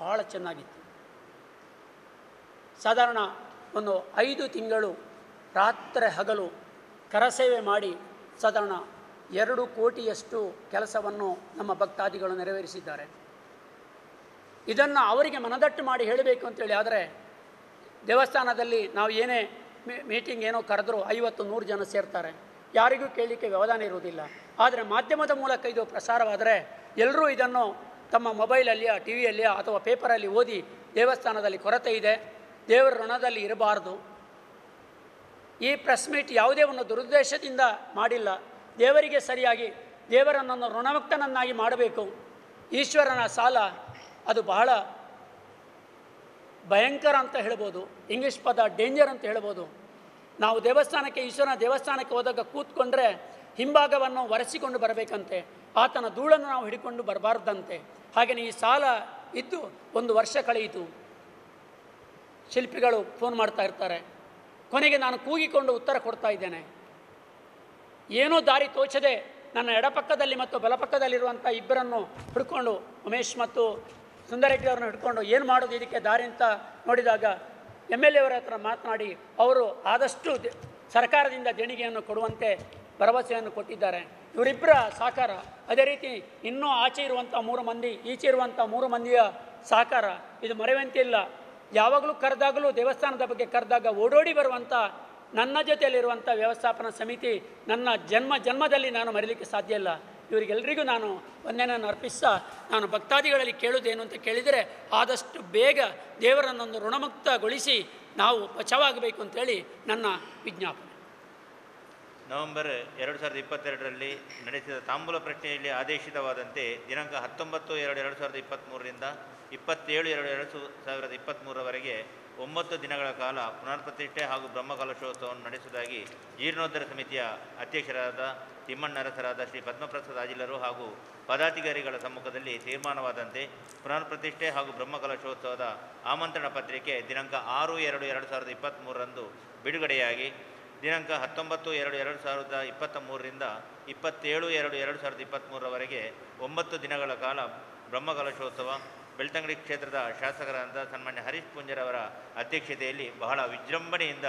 ಭಾಳ ಚೆನ್ನಾಗಿತ್ತು. ಸಾಧಾರಣ ಒಂದು ಐದು ತಿಂಗಳು ರಾತ್ರಿ ಹಗಲು ಕರಸೇವೆ ಮಾಡಿ ಸಾಧಾರಣ ಎರಡು ಕೋಟಿಯಷ್ಟು ಕೆಲಸವನ್ನು ನಮ್ಮ ಭಕ್ತಾದಿಗಳು ನೆರವೇರಿಸಿದ್ದಾರೆ. ಇದನ್ನು ಅವರಿಗೆ ಮನದಟ್ಟು ಮಾಡಿ ಹೇಳಬೇಕು ಅಂತೇಳಿ ಆದರೆ ದೇವಸ್ಥಾನದಲ್ಲಿ ನಾವು ಏನೇ ಮೀಟಿಂಗ್ ಏನೋ ಕರೆದರೂ ಐವತ್ತು ನೂರು ಜನ ಸೇರ್ತಾರೆ. ಯಾರಿಗೂ ಕೇಳಲಿಕ್ಕೆ ವ್ಯವಧಾನ ಇರುವುದಿಲ್ಲ. ಆದರೆ ಮಾಧ್ಯಮದ ಮೂಲಕ ಇದು ಪ್ರಸಾರವಾದರೆ ಎಲ್ಲರೂ ಇದನ್ನು ತಮ್ಮ ಮೊಬೈಲಲ್ಲಿಯೋ ಟಿ ವಿಯಲ್ಲಿಯ ಅಥವಾ ಪೇಪರಲ್ಲಿ ಓದಿ ದೇವಸ್ಥಾನದಲ್ಲಿ ಕೊರತೆ ಇದೆ. ದೇವರ ಋಣದಲ್ಲಿ ಇರಬಾರ್ದು. ಈ ಪ್ರೆಸ್ ಮೀಟ್ ಯಾವುದೇ ಒಂದು ದುರುದ್ದೇಶದಿಂದ ಮಾಡಿಲ್ಲ. ದೇವರಿಗೆ ಸರಿಯಾಗಿ ದೇವರನ್ನು ಋಣಮುಕ್ತನನ್ನಾಗಿ ಮಾಡಬೇಕು. ಈಶ್ವರನ ಸಾಲ ಅದು ಬಹಳ ಭಯಂಕರ ಅಂತ ಹೇಳ್ಬೋದು. ಇಂಗ್ಲೀಷ್ ಪದ ಡೇಂಜರ್ ಅಂತ ಹೇಳ್ಬೋದು. ನಾವು ದೇವಸ್ಥಾನಕ್ಕೆ, ಈಶ್ವರನ ದೇವಸ್ಥಾನಕ್ಕೆ ಹೋದಾಗ ಕೂತ್ಕೊಂಡ್ರೆ ಹಿಂಭಾಗವನ್ನು ಒರೆಸಿಕೊಂಡು ಬರಬೇಕಂತೆ. ಆತನ ಧೂಳನ್ನು ನಾವು ಹಿಡಿಕೊಂಡು ಬರಬಾರ್ದಂತೆ. ಹಾಗೆಯೇ ಈ ಸಾಲ ಇದ್ದು ಒಂದು ವರ್ಷ ಕಳೆಯಿತು. ಶಿಲ್ಪಿಗಳು ಫೋನ್ ಮಾಡ್ತಾ ಇರ್ತಾರೆ. ಕೊನೆಗೆ ನಾನು ಕೂಗಿಕೊಂಡು ಉತ್ತರ ಕೊಡ್ತಾ ಇದ್ದೇನೆ. ಏನೂ ದಾರಿ ತೋಚದೆ ನನ್ನ ಎಡಪಕ್ಕದಲ್ಲಿ ಮತ್ತು ಬಲಪಕ್ಕದಲ್ಲಿರುವಂಥ ಇಬ್ಬರನ್ನು ಹಿಡ್ಕೊಂಡು ಉಮೇಶ್ ಮತ್ತು ಸುಂದರೆಡ್ಡಿ ಅವರನ್ನು ಹಿಡ್ಕೊಂಡು ಏನು ಮಾಡೋದು ಇದಕ್ಕೆ ದಾರಿ ಅಂತ ನೋಡಿದಾಗ ಎಂ ಎಲ್ ಎವರ ಹತ್ರ ಮಾತನಾಡಿ ಅವರು ಆದಷ್ಟು ಸರ್ಕಾರದಿಂದ ದೇಣಿಗೆಯನ್ನು ಕೊಡುವಂತೆ ಭರವಸೆಯನ್ನು ಕೊಟ್ಟಿದ್ದಾರೆ. ಇವರಿಬ್ಬರ ಸಹಕಾರ ಅದೇ ರೀತಿ ಇನ್ನೂ ಆಚೆ ಇರುವಂಥ ಮೂರು ಮಂದಿ, ಈಚೆ ಇರುವಂಥ ಮೂರು ಮಂದಿಯ ಸಹಕಾರ ಇದು ಮರೆಯುವಂತಿಲ್ಲ ಯಾವಾಗಲೂ ಕರೆದಾಗಲೂ ದೇವಸ್ಥಾನದ ಬಗ್ಗೆ ಕರೆದಾಗ ಓಡೋಡಿ ಬರುವಂಥ ನನ್ನ ಜೊತೆಯಲ್ಲಿರುವಂಥ ವ್ಯವಸ್ಥಾಪನಾ ಸಮಿತಿ ನನ್ನ ಜನ್ಮ ಜನ್ಮದಲ್ಲಿ ನಾನು ಮರೀಲಿಕ್ಕೆ ಸಾಧ್ಯ ಇಲ್ಲ. ಇವರಿಗೆಲ್ಲರಿಗೂ ನಾನು ವಂದನೆಯನ್ನು ಅರ್ಪಿಸ್ತಾ ನಾನು ಭಕ್ತಾದಿಗಳಲ್ಲಿ ಕೇಳುವುದೇನು ಅಂತ ಕೇಳಿದರೆ ಆದಷ್ಟು ಬೇಗ ದೇವರನ್ನೊಂದು ಋಣಮುಕ್ತಗೊಳಿಸಿ ನಾವು ಬಚಾವಾಗಬೇಕು ಅಂತೇಳಿ ನನ್ನ ವಿಜ್ಞಾಪನೆ. ನವೆಂಬರ್ ಎರಡು ಸಾವಿರದ ಇಪ್ಪತ್ತೆರಡರಲ್ಲಿ ನಡೆಸಿದ ತಾಂಬೂಲ ಪ್ರಶ್ನೆಯಲ್ಲಿ ಆದೇಶಿತವಾದಂತೆ ದಿನಾಂಕ ಹತ್ತೊಂಬತ್ತು ಎರಡು ಎರಡು ಸಾವಿರದ ಇಪ್ಪತ್ತ್ಮೂರರಿಂದ ಇಪ್ಪತ್ತೇಳು ಎರಡು ಎರಡು ಸಾವಿರದ ಇಪ್ಪತ್ತ್ಮೂರವರೆಗೆ ಒಂಬತ್ತು ದಿನಗಳ ಕಾಲ ಪುನರ್ಪ್ರತಿಷ್ಠೆ ಹಾಗೂ ಬ್ರಹ್ಮಕಲಶೋತ್ಸವವನ್ನು ನಡೆಸುವುದಾಗಿ ಜೀರ್ಣೋದ್ಧರ ಸಮಿತಿಯ ಅಧ್ಯಕ್ಷರಾದ ತಿಮ್ಮಣ್ಣರಸರಾದ ಶ್ರೀ ಪದ್ಮಪ್ರಸಾದ್ ಆಜಿಲರು ಹಾಗೂ ಪದಾಧಿಕಾರಿಗಳ ಸಮ್ಮುಖದಲ್ಲಿ ತೀರ್ಮಾನವಾದಂತೆ ಪುನರ್ಪ್ರತಿಷ್ಠೆ ಹಾಗೂ ಬ್ರಹ್ಮಕಲಶೋತ್ಸವದ ಆಮಂತ್ರಣ ಪತ್ರಿಕೆ ದಿನಾಂಕ ಆರು ಎರಡು ಎರಡು ಸಾವಿರದ ಇಪ್ಪತ್ತ್ಮೂರರಂದು ಬಿಡುಗಡೆಯಾಗಿ, ದಿನಾಂಕ ಹತ್ತೊಂಬತ್ತು ಎರಡು ಎರಡು ಸಾವಿರದ ಇಪ್ಪತ್ತ ಮೂರರಿಂದ ಇಪ್ಪತ್ತೇಳು ಎರಡು ಎರಡು ಸಾವಿರದ ಇಪ್ಪತ್ತ್ಮೂರರವರೆಗೆ ಒಂಬತ್ತು ದಿನಗಳ ಕಾಲ ಬ್ರಹ್ಮಕಲಶೋತ್ಸವ ಬೆಳ್ತಂಗಡಿ ಕ್ಷೇತ್ರದ ಶಾಸಕರಾದ ಸನ್ಮಾನ್ಯ ಹರೀಶ್ ಪುಂಜರವರ ಅಧ್ಯಕ್ಷತೆಯಲ್ಲಿ ಬಹಳ ವಿಜೃಂಭಣೆಯಿಂದ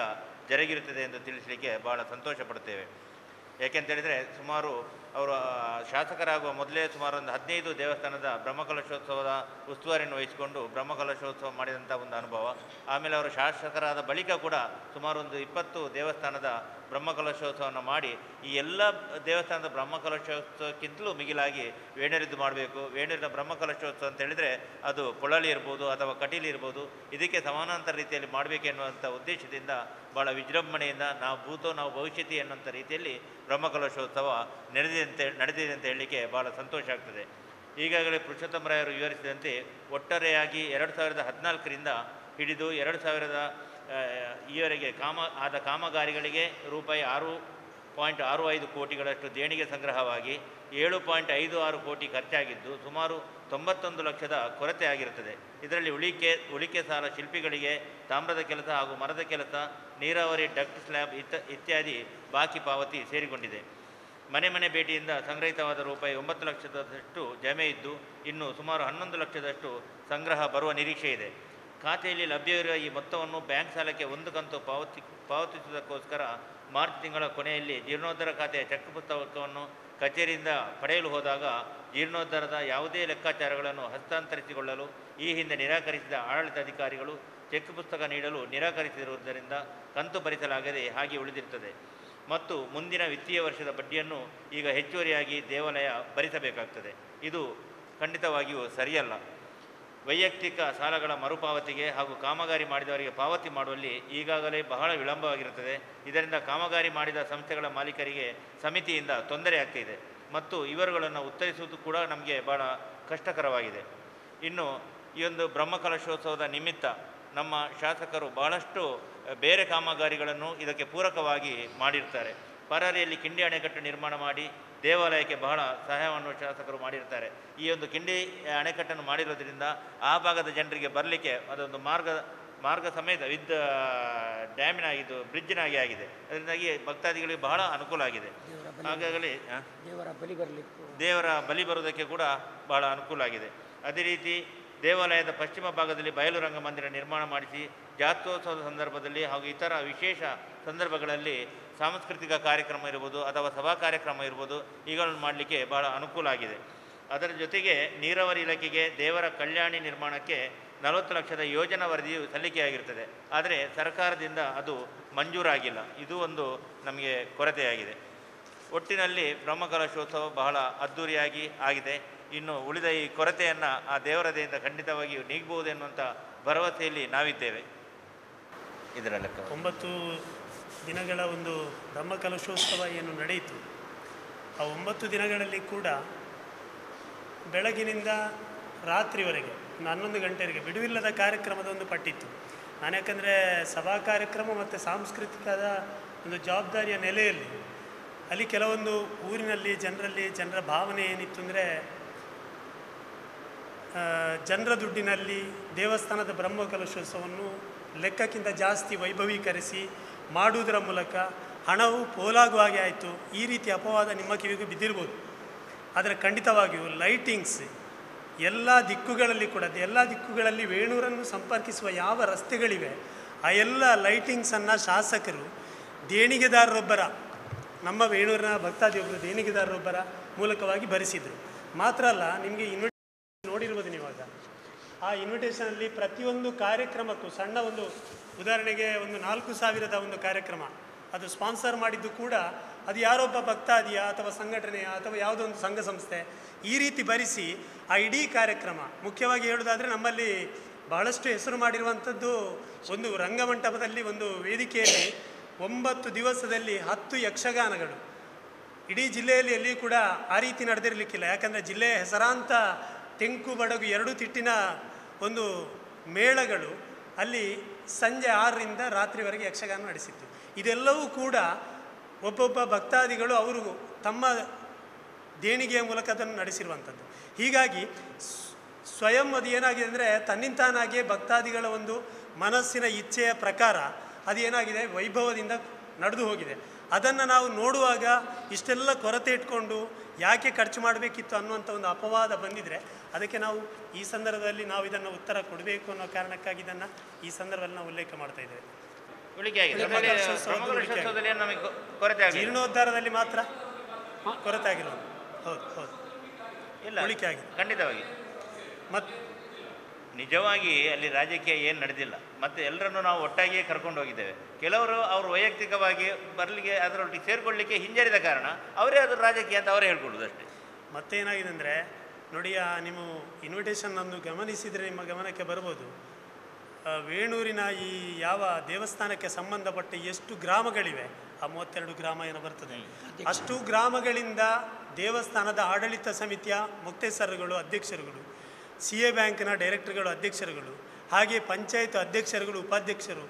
ಜರುಗಿರುತ್ತದೆ ಎಂದು ತಿಳಿಸಲಿಕ್ಕೆ ಬಹಳ ಸಂತೋಷ ಪಡುತ್ತೇವೆ. ಏಕೆಂತೇಳಿದರೆ ಸುಮಾರು ಅವರು ಶಾಸಕರಾಗುವ ಮೊದಲೇ ಸುಮಾರು ಒಂದು ಹದಿನೈದು ದೇವಸ್ಥಾನದ ಬ್ರಹ್ಮಕಲಶೋತ್ಸವದ ಉಸ್ತುವಾರಿಯನ್ನು ವಹಿಸಿಕೊಂಡು ಬ್ರಹ್ಮಕಲಶೋತ್ಸವ ಮಾಡಿದಂಥ ಒಂದು ಅನುಭವ. ಆಮೇಲೆ ಅವರು ಶಾಸಕರಾದ ಬಳಿಕ ಕೂಡ ಸುಮಾರು ಒಂದು ಇಪ್ಪತ್ತು ದೇವಸ್ಥಾನದ ಬ್ರಹ್ಮಕಲಶೋತ್ಸವವನ್ನು ಮಾಡಿ ಈ ಎಲ್ಲ ದೇವಸ್ಥಾನದ ಬ್ರಹ್ಮಕಲಶೋತ್ಸವಕ್ಕಿಂತಲೂ ಮಿಗಿಲಾಗಿ ವೇಣರಿದ್ದು ಮಾಡಬೇಕು. ವೇಣರಿನ ಬ್ರಹ್ಮಕಲಶೋತ್ಸವ ಅಂತ ಹೇಳಿದರೆ ಅದು ಪೊಳಲಿ ಇರ್ಬೋದು ಅಥವಾ ಕಟೀಲಿ ಇರ್ಬೋದು, ಇದಕ್ಕೆ ಸಮಾನಾಂತರ ರೀತಿಯಲ್ಲಿ ಮಾಡಬೇಕೆನ್ನುವಂಥ ಉದ್ದೇಶದಿಂದ ಭಾಳ ವಿಜೃಂಭಣೆಯಿಂದ ನಾವು ಭೂತೋ ನಾವು ಭವಿಷ್ಯತಿ ಎನ್ನುವಂಥ ರೀತಿಯಲ್ಲಿ ಬ್ರಹ್ಮಕಲಶೋತ್ಸವ ನಡೆದಿದೆ ನಡೆದಿದೆ ಅಂತ ಹೇಳಲಿಕ್ಕೆ ಭಾಳ ಸಂತೋಷ ಆಗ್ತದೆ. ಈಗಾಗಲೇ ಪುರುಷೋತ್ತಮರಾಯರು ವಿವರಿಸಿದಂತೆ, ಒಟ್ಟಾರೆಯಾಗಿ ಎರಡು ಸಾವಿರದ ಹದಿನಾಲ್ಕರಿಂದ ಹಿಡಿದು ಎರಡು ಸಾವಿರದ ಈವರೆಗೆ ಕಾಮ, ಆದ ಕಾಮಗಾರಿಗಳಿಗೆ ರೂಪಾಯಿ ಆರು ಪಾಯಿಂಟ್ ಆರು ಐದು ಕೋಟಿಗಳಷ್ಟು ದೇಣಿಗೆ ಸಂಗ್ರಹವಾಗಿ ಏಳು ಪಾಯಿಂಟ್ ಐದು ಆರು ಕೋಟಿ ಖರ್ಚಾಗಿದ್ದು ಸುಮಾರು ತೊಂಬತ್ತೊಂದು ಲಕ್ಷದ ಕೊರತೆ ಆಗಿರುತ್ತದೆ. ಇದರಲ್ಲಿ ಉಳಿಕೆ ಉಳಿಕೆ ಸಾಲ ಶಿಲ್ಪಿಗಳಿಗೆ, ತಾಮ್ರದ ಕೆಲಸ ಹಾಗೂ ಮರದ ಕೆಲಸ, ನೀರಾವರಿ, ಡಕ್ಟ್ ಸ್ಲ್ಯಾಬ್ ಇತ್ಯಾದಿ ಬಾಕಿ ಪಾವತಿ ಸೇರಿಕೊಂಡಿದೆ. ಮನೆ ಮನೆ ಭೇಟಿಯಿಂದ ಸಂಗ್ರಹಿತವಾದ ರೂಪಾಯಿ ಒಂಬತ್ತು ಲಕ್ಷದಷ್ಟು ಜಮೆ ಇದ್ದು ಇನ್ನು ಸುಮಾರು ಹನ್ನೊಂದು ಲಕ್ಷದಷ್ಟು ಸಂಗ್ರಹ ಬರುವ ನಿರೀಕ್ಷೆ ಇದೆ. ಖಾತೆಯಲ್ಲಿ ಲಭ್ಯವಿರುವ ಈ ಮೊತ್ತವನ್ನು ಬ್ಯಾಂಕ್ ಸಾಲಕ್ಕೆ ಒಂದು ಕಂತು ಪಾವತಿ, ಪಾವತಿಸುವುದಕ್ಕೋಸ್ಕರ ಮಾರ್ಚ್ ತಿಂಗಳ ಕೊನೆಯಲ್ಲಿ ಜೀರ್ಣೋದ್ಧಾರ ಖಾತೆಯ ಚೆಕ್ ಪುಸ್ತಕವನ್ನು ಕಚೇರಿಯಿಂದ ಪಡೆಯಲು ಹೋದಾಗ ಜೀರ್ಣೋದ್ಧಾರದ ಯಾವುದೇ ಲೆಕ್ಕಾಚಾರಗಳನ್ನು ಹಸ್ತಾಂತರಿಸಿಕೊಳ್ಳಲು ಈ ಹಿಂದೆ ನಿರಾಕರಿಸಿದ ಆಡಳಿತಾಧಿಕಾರಿಗಳು ಚೆಕ್ ಪುಸ್ತಕ ನೀಡಲು ನಿರಾಕರಿಸಿರುವುದರಿಂದ ಕಂತು ಭರಿಸಲಾಗದೆ ಹಾಗೆ ಉಳಿದಿರುತ್ತದೆ. ಮತ್ತು ಮುಂದಿನ ವಿತ್ತೀಯ ವರ್ಷದ ಬಡ್ಡಿಯನ್ನು ಈಗ ಹೆಚ್ಚುವರಿಯಾಗಿ ದೇವಾಲಯ ಭರಿಸಬೇಕಾಗ್ತದೆ. ಇದು ಖಂಡಿತವಾಗಿಯೂ ಸರಿಯಲ್ಲ. ವೈಯಕ್ತಿಕ ಸಾಲಗಳ ಮರುಪಾವತಿಗೆ ಹಾಗೂ ಕಾಮಗಾರಿ ಮಾಡಿದವರಿಗೆ ಪಾವತಿ ಮಾಡುವಲ್ಲಿ ಈಗಾಗಲೇ ಬಹಳ ವಿಳಂಬವಾಗಿರುತ್ತದೆ. ಇದರಿಂದ ಕಾಮಗಾರಿ ಮಾಡಿದ ಸಂಸ್ಥೆಗಳ ಮಾಲೀಕರಿಗೆ ಸಮಿತಿಯಿಂದ ತೊಂದರೆ ಆಗ್ತಿದೆ. ಮತ್ತು ಇವರುಗಳನ್ನು ಉತ್ತರಿಸುವುದು ಕೂಡ ನಮಗೆ ಭಾಳ ಕಷ್ಟಕರವಾಗಿದೆ. ಇನ್ನು ಈ ಒಂದು ಬ್ರಹ್ಮಕಲಶೋತ್ಸವದ ನಿಮಿತ್ತ ನಮ್ಮ ಶಾಸಕರು ಬಹಳಷ್ಟು ಬೇರೆ ಕಾಮಗಾರಿಗಳನ್ನು ಇದಕ್ಕೆ ಪೂರಕವಾಗಿ ಮಾಡಿರ್ತಾರೆ. ಪರಾರಿಯಲ್ಲಿ ಕಿಂಡಿ ಅಣೆಕಟ್ಟು ನಿರ್ಮಾಣ ಮಾಡಿ ದೇವಾಲಯಕ್ಕೆ ಬಹಳ ಸಹಾಯವನ್ನು ಶಾಸಕರು ಮಾಡಿರ್ತಾರೆ. ಈ ಒಂದು ಕಿಂಡಿ ಅಣೆಕಟ್ಟನ್ನು ಮಾಡಿರೋದ್ರಿಂದ ಆ ಭಾಗದ ಜನರಿಗೆ ಬರಲಿಕ್ಕೆ ಅದೊಂದು ಮಾರ್ಗ ಮಾರ್ಗ ಸಮೇತ ವಿದ್ ಡ್ಯಾಮಿನಾಗಿದ್ದು ಬ್ರಿಡ್ಜ್ನಾಗಿ ಆಗಿದೆ. ಅದರಿಂದಾಗಿ ಭಕ್ತಾದಿಗಳಿಗೆ ಬಹಳ ಅನುಕೂಲ ಆಗಿದೆ. ಹಾಗಾಗಲಿ ದೇವರ ಬಲಿ ಬರಲಿಕ್ಕೆ. ದೇವರ ಬಲಿ ಬರೋದಕ್ಕೆ ಕೂಡ ಬಹಳ ಅನುಕೂಲ ಆಗಿದೆ. ಅದೇ ರೀತಿ ದೇವಾಲಯದ ಪಶ್ಚಿಮ ಭಾಗದಲ್ಲಿ ಬಯಲು ರಂಗಮಂದಿರ ನಿರ್ಮಾಣ ಮಾಡಿಸಿ ಜಾತ್ರೋತ್ಸವದ ಸಂದರ್ಭದಲ್ಲಿ ಹಾಗೂ ಇತರ ವಿಶೇಷ ಸಂದರ್ಭಗಳಲ್ಲಿ ಸಾಂಸ್ಕೃತಿಕ ಕಾರ್ಯಕ್ರಮ ಇರ್ಬೋದು ಅಥವಾ ಸಭಾ ಕಾರ್ಯಕ್ರಮ ಇರ್ಬೋದು ಇವುಗಳನ್ನು ಮಾಡಲಿಕ್ಕೆ ಬಹಳ ಅನುಕೂಲ ಆಗಿದೆ. ಅದರ ಜೊತೆಗೆ ನೀರಾವರಿ ಇಲಾಖೆಗೆ ದೇವರ ಕಲ್ಯಾಣಿ ನಿರ್ಮಾಣಕ್ಕೆ ನಲವತ್ತು ಲಕ್ಷದ ಯೋಜನಾ ವರದಿಯು ಸಲ್ಲಿಕೆಯಾಗಿರ್ತದೆ. ಆದರೆ ಸರ್ಕಾರದಿಂದ ಅದು ಮಂಜೂರಾಗಿಲ್ಲ. ಇದು ಒಂದು ನಮಗೆ ಕೊರತೆಯಾಗಿದೆ. ಒಟ್ಟಿನಲ್ಲಿ ಬ್ರಹ್ಮಕಲಶೋತ್ಸವ ಬಹಳ ಅದ್ಧೂರಿಯಾಗಿ ಆಗಿದೆ. ಇನ್ನು ಉಳಿದ ಈ ಕೊರತೆಯನ್ನು ಆ ದೇವರದೆಯಿಂದ ಖಂಡಿತವಾಗಿಯೂ ನೀಗಬಹುದು ಎನ್ನುವಂಥ ಭರವಸೆಯಲ್ಲಿ ನಾವಿದ್ದೇವೆ. ಇದರ ಲೆಕ್ಕ. ಒಂಬತ್ತು ದಿನಗಳ ಒಂದು ಬ್ರಹ್ಮಕಲಶೋತ್ಸವ ಏನು ನಡೆಯಿತು, ಆ ಒಂಬತ್ತು ದಿನಗಳಲ್ಲಿ ಕೂಡ ಬೆಳಗಿನಿಂದ ರಾತ್ರಿವರೆಗೆ, ಹನ್ನೊಂದು ಗಂಟೆವರೆಗೆ ಬಿಡುವಿಲ್ಲದ ಕಾರ್ಯಕ್ರಮದ ಒಂದು ಪಟ್ಟಿತ್ತು. ನಾನು ಯಾಕಂದರೆ ಸಭಾ ಕಾರ್ಯಕ್ರಮ ಮತ್ತು ಸಾಂಸ್ಕೃತಿಕದ ಒಂದು ಜವಾಬ್ದಾರಿಯ ನೆಲೆಯಲ್ಲಿ, ಅಲ್ಲಿ ಕೆಲವೊಂದು ಊರಿನಲ್ಲಿ ಜನರಲ್ಲಿ ಜನರ ಭಾವನೆ ಏನಿತ್ತು ಅಂದರೆ ಜನರ ದುಡ್ಡಿನಲ್ಲಿ ದೇವಸ್ಥಾನದ ಬ್ರಹ್ಮಕಲಶೋತ್ಸವವನ್ನು ಲೆಕ್ಕಕ್ಕಿಂತ ಜಾಸ್ತಿ ವೈಭವೀಕರಿಸಿ ಮಾಡುವುದರ ಮೂಲಕ ಹಣವು ಪೋಲಾಗುವ ಹಾಗೆ ಆಯಿತು. ಈ ರೀತಿ ಅಪವಾದ ನಿಮ್ಮ ಕಿವಿಗೂ ಬಿದ್ದಿರ್ಬೋದು. ಆದರೆ ಖಂಡಿತವಾಗಿಯೂ ಲೈಟಿಂಗ್ಸ್ ಎಲ್ಲ ದಿಕ್ಕುಗಳಲ್ಲಿ ಕೂಡ, ಎಲ್ಲ ದಿಕ್ಕುಗಳಲ್ಲಿ ವೇಣೂರನ್ನು ಸಂಪರ್ಕಿಸುವ ಯಾವ ರಸ್ತೆಗಳಿವೆ, ಆ ಎಲ್ಲ ಲೈಟಿಂಗ್ಸನ್ನು ಶಾಸಕರು, ದೇಣಿಗೆದಾರರೊಬ್ಬರ, ನಮ್ಮ ವೇಣೂರಿನ ಭಕ್ತಾದಿಯೊಬ್ಬರು ದೇಣಿಗೆದಾರರೊಬ್ಬರ ಮೂಲಕವಾಗಿ ಭರಿಸಿದರು. ಮಾತ್ರ ಅಲ್ಲ, ನಿಮಗೆ ಇನ್ವಿಟೇಷನ್ ನೋಡಿರ್ಬೋದು ನೀವಾಗ ಆ ಇನ್ವಿಟೇಷನಲ್ಲಿ ಪ್ರತಿಯೊಂದು ಕಾರ್ಯಕ್ರಮಕ್ಕೂ ಸಣ್ಣ ಒಂದು ಉದಾಹರಣೆಗೆ ಒಂದು ನಾಲ್ಕು ಸಾವಿರದ ಒಂದು ಕಾರ್ಯಕ್ರಮ. ಅದು ಸ್ಪಾನ್ಸರ್ ಮಾಡಿದ್ದು ಕೂಡ ಅದು ಯಾರೊಬ್ಬ ಭಕ್ತಾದಿಯ ಅಥವಾ ಸಂಘಟನೆಯ ಅಥವಾ ಯಾವುದೋ ಒಂದು ಸಂಘ ಸಂಸ್ಥೆ ಈ ರೀತಿ ಭರಿಸಿ ಆ ಇಡೀ ಕಾರ್ಯಕ್ರಮ. ಮುಖ್ಯವಾಗಿ ಹೇಳೋದಾದರೆ ನಮ್ಮಲ್ಲಿ ಬಹಳಷ್ಟು ಹೆಸರು ಮಾಡಿರುವಂಥದ್ದು ಒಂದು ರಂಗಮಂಟಪದಲ್ಲಿ ಒಂದು ವೇದಿಕೆಯಲ್ಲಿ ಒಂಬತ್ತು ದಿವಸದಲ್ಲಿ ಹತ್ತು ಯಕ್ಷಗಾನಗಳು. ಇಡೀ ಜಿಲ್ಲೆಯಲ್ಲಿ ಎಲ್ಲಿಯೂ ಕೂಡ ಆ ರೀತಿ ನಡೆದಿರಲಿಕ್ಕಿಲ್ಲ. ಯಾಕಂದರೆ ಜಿಲ್ಲೆಯ ಹೆಸರಾಂತ ತೆಂಕು ಬಡಗು ಎರಡು ತಿಟ್ಟಿನ ಒಂದು ಮೇಳಗಳು ಅಲ್ಲಿ ಸಂಜೆ ಆರರಿಂದ ರಾತ್ರಿವರೆಗೆ ಯಕ್ಷಗಾನ ನಡೆಸಿತ್ತು ಇದೆಲ್ಲವೂ ಕೂಡ ಒಬ್ಬೊಬ್ಬ ಭಕ್ತಾದಿಗಳು ಅವರು ತಮ್ಮ ದೇಣಿಗೆಯ ಮೂಲಕ ಅದನ್ನು ನಡೆಸಿರುವಂಥದ್ದು. ಹೀಗಾಗಿ ಸ್ವಯಂ ಅದು ಏನಾಗಿದೆ ಅಂದರೆ ತನ್ನಿಂತಾನಾಗಿಯೇ ಭಕ್ತಾದಿಗಳ ಒಂದು ಮನಸ್ಸಿನ ಇಚ್ಛೆಯ ಪ್ರಕಾರ ಅದು ಏನಾಗಿದೆ ವೈಭವದಿಂದ ನಡೆದು ಹೋಗಿದೆ. ಅದನ್ನು ನಾವು ನೋಡುವಾಗ ಇಷ್ಟೆಲ್ಲ ಕೊರತೆ ಇಟ್ಕೊಂಡು ಯಾಕೆ ಖರ್ಚು ಮಾಡಬೇಕಿತ್ತು ಅನ್ನುವಂಥ ಒಂದು ಅಪವಾದ ಬಂದಿದ್ರೆ ಅದಕ್ಕೆ ನಾವು ಈ ಸಂದರ್ಭದಲ್ಲಿ ನಾವು ಇದನ್ನು ಉತ್ತರ ಕೊಡಬೇಕು ಅನ್ನೋ ಕಾರಣಕ್ಕಾಗಿ ಇದನ್ನು ಈ ಸಂದರ್ಭದಲ್ಲಿ ನಾವು ಉಲ್ಲೇಖ ಮಾಡ್ತಾ ಇದ್ದೇವೆ. ಜೀರ್ಣೋದ್ಧಾರದಲ್ಲಿ ಮಾತ್ರ ಕೊರತೆ ಆಗಿಲ್ಲ ಹೌದು ಹೌದು. ಇಲ್ಲ ಉಳಿಕೆ ಆಗಿದೆ. ಖಂಡಿತವಾಗಿ. ಮತ್ತು ನಿಜವಾಗಿ ಅಲ್ಲಿ ರಾಜಕೀಯ ಏನು ನಡೆದಿಲ್ಲ. ಮತ್ತು ಎಲ್ಲರನ್ನು ನಾವು ಒಟ್ಟಾಗಿಯೇ ಕರ್ಕೊಂಡು ಹೋಗಿದ್ದೇವೆ. ಕೆಲವರು ಅವರು ವೈಯಕ್ತಿಕವಾಗಿ ಬರಲಿಕ್ಕೆ ಅದರೊಟ್ಟಿಗೆ ಸೇರಿಕೊಳ್ಳಲಿಕ್ಕೆ ಹಿಂಜರಿದ ಕಾರಣ ಅವರೇ ಅದು ರಾಜಕೀಯ ಅಂತ ಅವರೇ ಹೇಳ್ಕೊಳ್ಳೋದು ಅಷ್ಟೇ. ಮತ್ತೇನಾಗಿದೆ ಅಂದರೆ ನೋಡಿ ಆ ನಿಮ್ಮ ಇನ್ವಿಟೇಷನ್ ಅನ್ನು ಗಮನಿಸಿದರೆ ನಿಮ್ಮ ಗಮನಕ್ಕೆ ಬರ್ಬೋದು. ವೇಣೂರಿನ ಈ ಯಾವ ದೇವಸ್ಥಾನಕ್ಕೆ ಸಂಬಂಧಪಟ್ಟ ಎಷ್ಟು ಗ್ರಾಮಗಳಿವೆ ಆ ಮೂವತ್ತೆರಡು ಗ್ರಾಮ ಏನೋ ಬರ್ತದೆ. ಅಷ್ಟು ಗ್ರಾಮಗಳಿಂದ ದೇವಸ್ಥಾನದ ಆಡಳಿತ ಸಮಿತಿಯ ಮುಕ್ತೇಸರುಗಳು ಅಧ್ಯಕ್ಷರುಗಳು ಸಿ ಎ ಬ್ಯಾಂಕ್ನ ಡೈರೆಕ್ಟರ್ಗಳು ಅಧ್ಯಕ್ಷರುಗಳು ಹಾಗೆ ಪಂಚಾಯತ್ ಅಧ್ಯಕ್ಷರುಗಳು ಉಪಾಧ್ಯಕ್ಷರು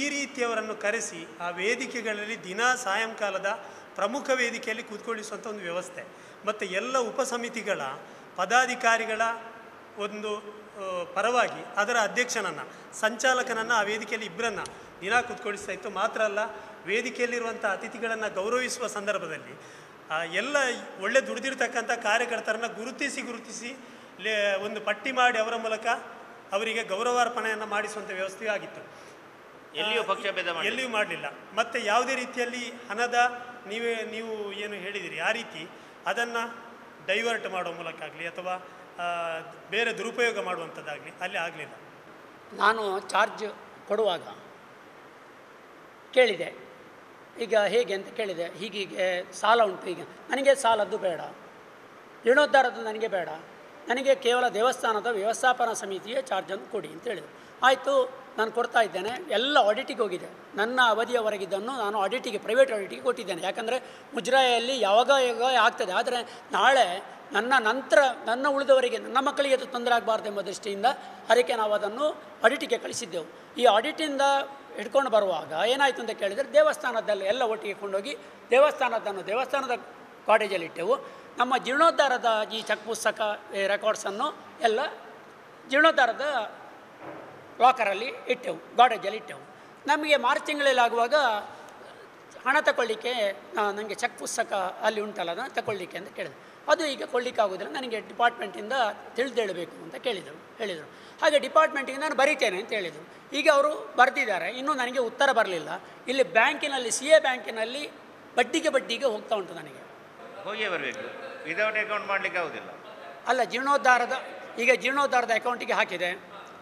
ಈ ರೀತಿಯವರನ್ನು ಕರೆಸಿ ಆ ವೇದಿಕೆಗಳಲ್ಲಿ ದಿನ ಸಾಯಂಕಾಲದ ಪ್ರಮುಖ ವೇದಿಕೆಯಲ್ಲಿ ಕೂತ್ಕೊಳ್ಳಿಸುವಂಥ ಒಂದು ವ್ಯವಸ್ಥೆ. ಮತ್ತು ಎಲ್ಲ ಉಪಸಮಿತಿಗಳ ಪದಾಧಿಕಾರಿಗಳ ಒಂದು ಪರವಾಗಿ ಅದರ ಅಧ್ಯಕ್ಷನನ್ನು ಸಂಚಾಲಕನನ್ನು ಆ ವೇದಿಕೆಯಲ್ಲಿ ಇಬ್ಬರನ್ನು ದಿನ ಕೂತ್ಕೊಳಿಸ್ತಾ ಇತ್ತು. ಮಾತ್ರ ಅಲ್ಲ ವೇದಿಕೆಯಲ್ಲಿರುವಂಥ ಅತಿಥಿಗಳನ್ನು ಗೌರವಿಸುವ ಸಂದರ್ಭದಲ್ಲಿ ಎಲ್ಲ ಒಳ್ಳೆ ದುಡಿದಿರ್ತಕ್ಕಂಥ ಕಾರ್ಯಕರ್ತರನ್ನು ಗುರುತಿಸಿ ಗುರುತಿಸಿ ಲೇ ಒಂದು ಪಟ್ಟಿ ಮಾಡಿ ಅವರ ಮೂಲಕ ಅವರಿಗೆ ಗೌರವಾರ್ಪಣೆಯನ್ನು ಮಾಡಿಸುವಂಥ ವ್ಯವಸ್ಥೆಯೂ ಆಗಿತ್ತು. ಎಲ್ಲಿಯೂ ಪಕ್ಷಭೇದ ಭೇದ ಎಲ್ಲಿಯೂ ಮಾಡಲಿಲ್ಲ. ಮತ್ತು ಯಾವುದೇ ರೀತಿಯಲ್ಲಿ ಹಣದ ನೀವೇ ನೀವು ಏನು ಹೇಳಿದಿರಿ ಆ ರೀತಿ ಅದನ್ನು ಡೈವರ್ಟ್ ಮಾಡುವ ಮೂಲಕ ಆಗಲಿ ಅಥವಾ ಬೇರೆ ದುರುಪಯೋಗ ಮಾಡುವಂಥದ್ದಾಗಲಿ ಅಲ್ಲಿ ಆಗಲಿಲ್ಲ. ನಾನು ಚಾರ್ಜ್ ಕೊಡುವಾಗ ಕೇಳಿದೆ. ಈಗ ಹೇಗೆ ಅಂತ ಕೇಳಿದೆ. ಹೀಗೀಗೆ ಸಾಲ ಉಂಟು ಈಗ. ನನಗೆ ಸಾಲದ್ದು ಬೇಡ. ಜೀರ್ಣೋದ್ಧಾರದ್ದು ನನಗೆ ಬೇಡ. ನನಗೆ ಕೇವಲ ದೇವಸ್ಥಾನದ ವ್ಯವಸ್ಥಾಪನಾ ಸಮಿತಿಯ ಚಾರ್ಜನ್ನು ಕೊಡಿ ಅಂತ ಹೇಳಿದರು. ಆಯಿತು ನಾನು ಕೊಡ್ತಾ ಇದ್ದೇನೆ, ಎಲ್ಲ ಆಡಿಟಿಗೆ ಹೋಗಿದೆ. ನನ್ನ ಅವಧಿಯವರೆಗಿದ್ದನ್ನು ನಾನು ಆಡಿಟಿಗೆ ಪ್ರೈವೇಟ್ ಆಡಿಟಿಗೆ ಕೊಟ್ಟಿದ್ದೇನೆ. ಯಾಕಂದರೆ ಮುಜರಾಯಲ್ಲಿ ಯಾವಾಗ ಯಾವಾಗ ಆಗ್ತದೆ. ಆದರೆ ನಾಳೆ ನನ್ನ ನಂತರ, ನನ್ನ ಉಳಿದವರಿಗೆ, ನನ್ನ ಮಕ್ಕಳಿಗೆ ಅದು ತೊಂದರೆ ಆಗಬಾರ್ದು ಎಂಬ ದೃಷ್ಟಿಯಿಂದ ಅದಕ್ಕೆ ನಾವು ಅದನ್ನು ಆಡಿಟಿಗೆ ಕಳಿಸಿದ್ದೆವು. ಈ ಆಡಿಟಿಂದ ಹಿಡ್ಕೊಂಡು ಬರುವಾಗ ಏನಾಯಿತು ಅಂತ ಕೇಳಿದರೆ ದೇವಸ್ಥಾನದಲ್ಲಿ ಎಲ್ಲ ಒಟ್ಟಿಗೆ ಕೊಂಡೋಗಿ ದೇವಸ್ಥಾನದನ್ನು, ದೇವಸ್ಥಾನದ ಕಾಟೇಜಲ್ಲಿಟ್ಟೆವು ನಮ್ಮ ಜೀರ್ಣೋದ್ಧಾರದ ಈ ಚೆಕ್ ಪುಸ್ತಕ ರೆಕಾರ್ಡ್ಸನ್ನು ಎಲ್ಲ ಜೀರ್ಣೋದ್ಧಾರದ ಲಾಕರಲ್ಲಿ ಇಟ್ಟೆವು ಗಾಡೇಜಲ್ಲಿ ಇಟ್ಟೆವು. ನಮಗೆ ಮಾರ್ಚ್ ತಿಂಗಳಲ್ಲಿ ಆಗುವಾಗ ಹಣ ತಗೊಳ್ಳಿಕ್ಕೆ ನನಗೆ ಚೆಕ್ ಪುಸ್ತಕ ಅಲ್ಲಿ ಉಂಟಲ್ಲ ಅದನ್ನು ತಗೊಳ್ಳಿಕ್ಕೆ ಅಂತ ಕೇಳಿದೆ ಅದು ಈಗ ಕೊಳ್ಳಿಕ್ಕೆ ಆಗೋದಿಲ್ಲ ನನಗೆ ಡಿಪಾರ್ಟ್ಮೆಂಟಿಂದ ತಿಳಿದೇಳಬೇಕು ಅಂತ ಕೇಳಿದರು ಹೇಳಿದರು. ಹಾಗೆ ಡಿಪಾರ್ಟ್ಮೆಂಟಿಗೆ ನಾನು ಬರೀತೇನೆ ಅಂತ ಹೇಳಿದರು. ಈಗ ಅವರು ಬರೆದಿದ್ದಾರೆ ಇನ್ನೂ ನನಗೆ ಉತ್ತರ ಬರಲಿಲ್ಲ. ಇಲ್ಲಿ ಬ್ಯಾಂಕಿನಲ್ಲಿ ಸಿ ಎ ಬ್ಯಾಂಕಿನಲ್ಲಿ ಬಡ್ಡಿಗೆ ಬಡ್ಡಿಗೆ ಹೋಗ್ತಾ ಉಂಟು ನನಗೆ. ಹೋಗಿಯೇ ಬರಬೇಕು. ವಿದೌಟ್ ಅಕೌಂಟ್ ಮಾಡಲಿಕ್ಕೆ ಆಗೋದಿಲ್ಲ. ಅಲ್ಲ ಜೀರ್ಣೋದ್ಧಾರದ ಈಗ ಜೀರ್ಣೋದ್ಧಾರದ ಅಕೌಂಟಿಗೆ ಹಾಕಿದೆ.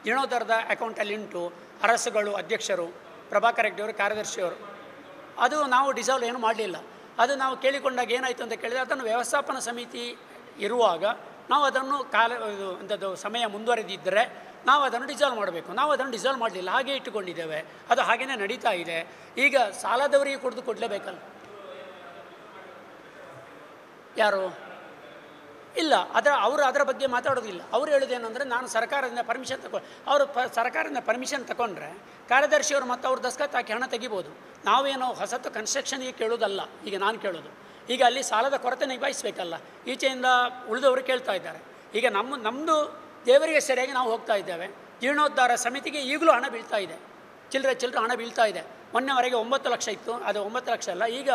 ಜೀರ್ಣೋದ್ಧಾರದ ಅಕೌಂಟಲ್ಲಿ ಉಂಟು ಅರಸುಗಳು, ಅಧ್ಯಕ್ಷರು, ಪ್ರಭಾಕರ್ ರೆಡ್ಡಿಯವರು ಕಾರ್ಯದರ್ಶಿಯವರು ಅದು ನಾವು ಡಿಸಾಲ್ವ್ ಏನು ಮಾಡಲಿಲ್ಲ. ಅದು ನಾವು ಕೇಳಿಕೊಂಡಾಗ ಏನಾಯಿತು ಅಂತ ಕೇಳಿದರೆ ಅದನ್ನು ವ್ಯವಸ್ಥಾಪನಾ ಸಮಿತಿ ಇರುವಾಗ ನಾವು ಅದನ್ನು ಕಾಲ ಅಂಥದ್ದು ಸಮಯ ಮುಂದುವರೆದಿದ್ದರೆ ನಾವು ಅದನ್ನು ಡಿಸಾಲ್ವ್ ಮಾಡಬೇಕು. ನಾವು ಅದನ್ನು ಡಿಸಾಲ್ವ್ ಮಾಡಲಿಲ್ಲ. ಹಾಗೆ ಇಟ್ಟುಕೊಂಡಿದ್ದೇವೆ. ಅದು ಹಾಗೇ ನಡೀತಾ ಇದೆ. ಈಗ ಸಾಲದವರಿಗೆ ಕುಡಿದು ಕೊಡಲೇಬೇಕಲ್ಲ. ಯಾರು? ಇಲ್ಲ, ಅದರ, ಅವರು ಅದರ ಬಗ್ಗೆ ಮಾತಾಡೋದಿಲ್ಲ. ಅವ್ರು ಹೇಳೋದೇನೆಂದರೆ ನಾನು ಸರ್ಕಾರದಿಂದ ಪರ್ಮಿಷನ್ ತಗೊ ಅವರು ಪ, ಸರ್ಕಾರದಿಂದ ಪರ್ಮಿಷನ್ ತಗೊಂಡ್ರೆ ಕಾರ್ಯದರ್ಶಿಯವರು ಮತ್ತು ಅವ್ರ ದಸ್ಕತ್ ಹಾಕಿ ಹಣ ತೆಗಿಬೋದು. ನಾವೇನೋ ಹೊಸತು ಕನ್ಸ್ಟ್ರಕ್ಷನ್ಗೆ ಕೇಳೋದಲ್ಲ, ಈಗ ನಾನು ಕೇಳೋದು. ಈಗ ಅಲ್ಲಿ ಸಾಲದ ಕೊರತೆ ನಿಭಾಯಿಸಬೇಕಲ್ಲ, ಈಚೆಯಿಂದ ಉಳಿದವರು ಕೇಳ್ತಾ ಇದ್ದಾರೆ. ಈಗ ನಮ್ಮ ನಮ್ಮದು ದೇವರಿಗೆ ಸರಿಯಾಗಿ ನಾವು ಹೋಗ್ತಾ ಇದ್ದೇವೆ. ಜೀರ್ಣೋದ್ಧಾರ ಸಮಿತಿಗೆ ಈಗಲೂ ಹಣ ಬೀಳ್ತಾ ಇದೆ. ಚಿಲ್ಲರೆ ಚಿಲ್ಲರೆ ಹಣ ಬೀಳ್ತಾ ಇದೆ. ಮೊನ್ನೆವರೆಗೆ ಒಂಬತ್ತು ಲಕ್ಷ ಇತ್ತು, ಅದು ಒಂಬತ್ತು ಲಕ್ಷ ಅಲ್ಲ, ಈಗ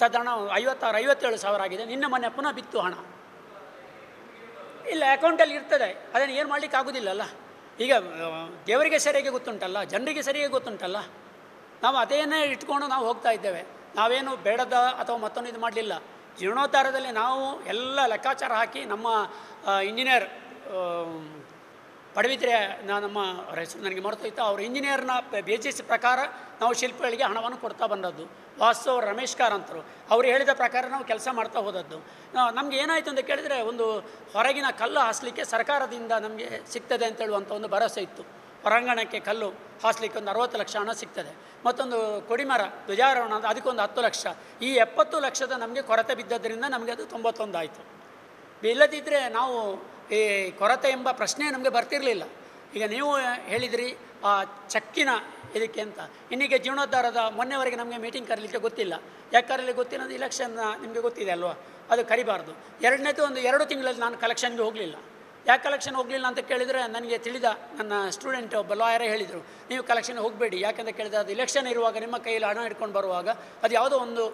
ಸಾಧಾರಣ ಐವತ್ತಾರು, ಐವತ್ತೇಳು ಸಾವಿರ ಆಗಿದೆ. ನಿನ್ನೆ ಮೊನ್ನೆ ಪುನಃ ಬಿತ್ತು ಹಣ. ಇಲ್ಲ ಅಕೌಂಟಲ್ಲಿ ಇರ್ತದೆ. ಅದನ್ನು ಏನು ಮಾಡಲಿಕ್ಕೆ ಆಗೋದಿಲ್ಲಲ್ಲ? ಈಗ ದೇವರಿಗೆ ಸರಿಯಾಗಿ ಗೊತ್ತುಂಟಲ್ಲ, ಜನರಿಗೆ ಸರಿಯಾಗಿ ಗೊತ್ತುಂಟಲ್ಲ? ನಾವು ಅದೇನೇ ಇಟ್ಕೊಂಡು ನಾವು ಹೋಗ್ತಾ ಇದ್ದೇವೆ. ನಾವೇನು ಬೇಡದ ಅಥವಾ ಮತ್ತೊಂದು ಇದು ಮಾಡಲಿಲ್ಲ. ಜೀರ್ಣೋದ್ಧಾರದಲ್ಲಿ ನಾವು ಎಲ್ಲ ಲೆಕ್ಕಾಚಾರ ಹಾಕಿ ನಮ್ಮ ಇಂಜಿನಿಯರ್ ಪಡವಿದ್ರೆ ನಾನು ನಮ್ಮ ಹೆಸರು ನನಗೆ ಮರೆತೋಯ್ತು. ಅವ್ರ ಇಂಜಿನಿಯರ್ನ ಬೇಸಿಸ್ ಪ್ರಕಾರ ನಾವು ಶಿಲ್ಪಿಗಳಿಗೆ ಹಣವನ್ನು ಕೊಡ್ತಾ ಬಂದದ್ದು. ವಾಸ್ತು ಅವ್ರು ರಮೇಶ್ ಕಾರಂತರು ಅವರು ಹೇಳಿದ ಪ್ರಕಾರ ನಾವು ಕೆಲಸ ಮಾಡ್ತಾ ಹೋದದ್ದು. ನಮಗೆ ಏನಾಯಿತು ಅಂತ ಕೇಳಿದರೆ ಒಂದು ಹೊರಗಿನ ಕಲ್ಲು ಹಾಸಲಿಕ್ಕೆ ಸರ್ಕಾರದಿಂದ ನಮಗೆ ಸಿಗ್ತದೆ ಅಂತ ಹೇಳುವಂಥ ಒಂದು ಭರವಸೆ ಇತ್ತು. ಹೊರಾಂಗಣಕ್ಕೆ ಕಲ್ಲು ಹಾಸಲಿಕ್ಕೆ ಒಂದು ಅರವತ್ತು ಲಕ್ಷ ಹಣ ಸಿಗ್ತದೆ. ಮತ್ತೊಂದು ಕೊಡಿಮರ, ಧ್ವಜಾರೋಹಣ, ಅದಕ್ಕೊಂದು ಹತ್ತು ಲಕ್ಷ. ಈ ಎಪ್ಪತ್ತು ಲಕ್ಷದ ನಮಗೆ ಕೊರತೆ ಬಿದ್ದದ್ರಿಂದ ನಮಗೆ ಅದು ತೊಂಬತ್ತೊಂದು ಆಯಿತು. ಇಲ್ಲದಿದ್ದರೆ ನಾವು ಈ ಕೊರತೆ ಎಂಬ ಪ್ರಶ್ನೆ ನಮಗೆ ಬರ್ತಿರಲಿಲ್ಲ. ಈಗ ನೀವು ಹೇಳಿದಿರಿ, ಆ ಚಕ್ಕಿನ ಇದಕ್ಕೆ ಅಂತ. ಇನ್ನೀಗ ಜೀವನೋದ್ಧಾರದ ಮೊನ್ನೆವರೆಗೆ ನಮಗೆ ಮೀಟಿಂಗ್ ಕರೀಲಿಕ್ಕೆ ಗೊತ್ತಿಲ್ಲ. ಯಾಕೆ ಕರೀಲಿಕ್ಕೆ ಗೊತ್ತಿಲ್ಲ ಇಲೆಕ್ಷನ್ ನಿಮಗೆ ಗೊತ್ತಿದೆ ಅಲ್ವಾ? ಅದು ಕರಿಬಾರ್ದು. ಎರಡನೇದು ಒಂದು ಎರಡು ತಿಂಗಳಲ್ಲಿ ನಾನು ಕಲೆಕ್ಷನ್ಗೆ ಹೋಗಲಿಲ್ಲ. ಯಾಕೆ ಕಲೆಕ್ಷನ್ ಹೋಗಲಿಲ್ಲ ಅಂತ ಕೇಳಿದರೆ ನನಗೆ ತಿಳಿದ ನನ್ನ ಸ್ಟೂಡೆಂಟ್ ಒಬ್ಬ ಲಾಯರೇ ಹೇಳಿದರು, ನೀವು ಕಲೆಕ್ಷನ್ ಹೋಗಬೇಡಿ. ಯಾಕೆಂತ ಕೇಳಿದರೆ ಅದು ಇಲೆಕ್ಷನ್ ಇರುವಾಗ ನಿಮ್ಮ ಕೈಯಲ್ಲಿ ಹಣ ಇಟ್ಕೊಂಡು ಬರುವಾಗ ಅದು ಯಾವುದೋ ಒಂದು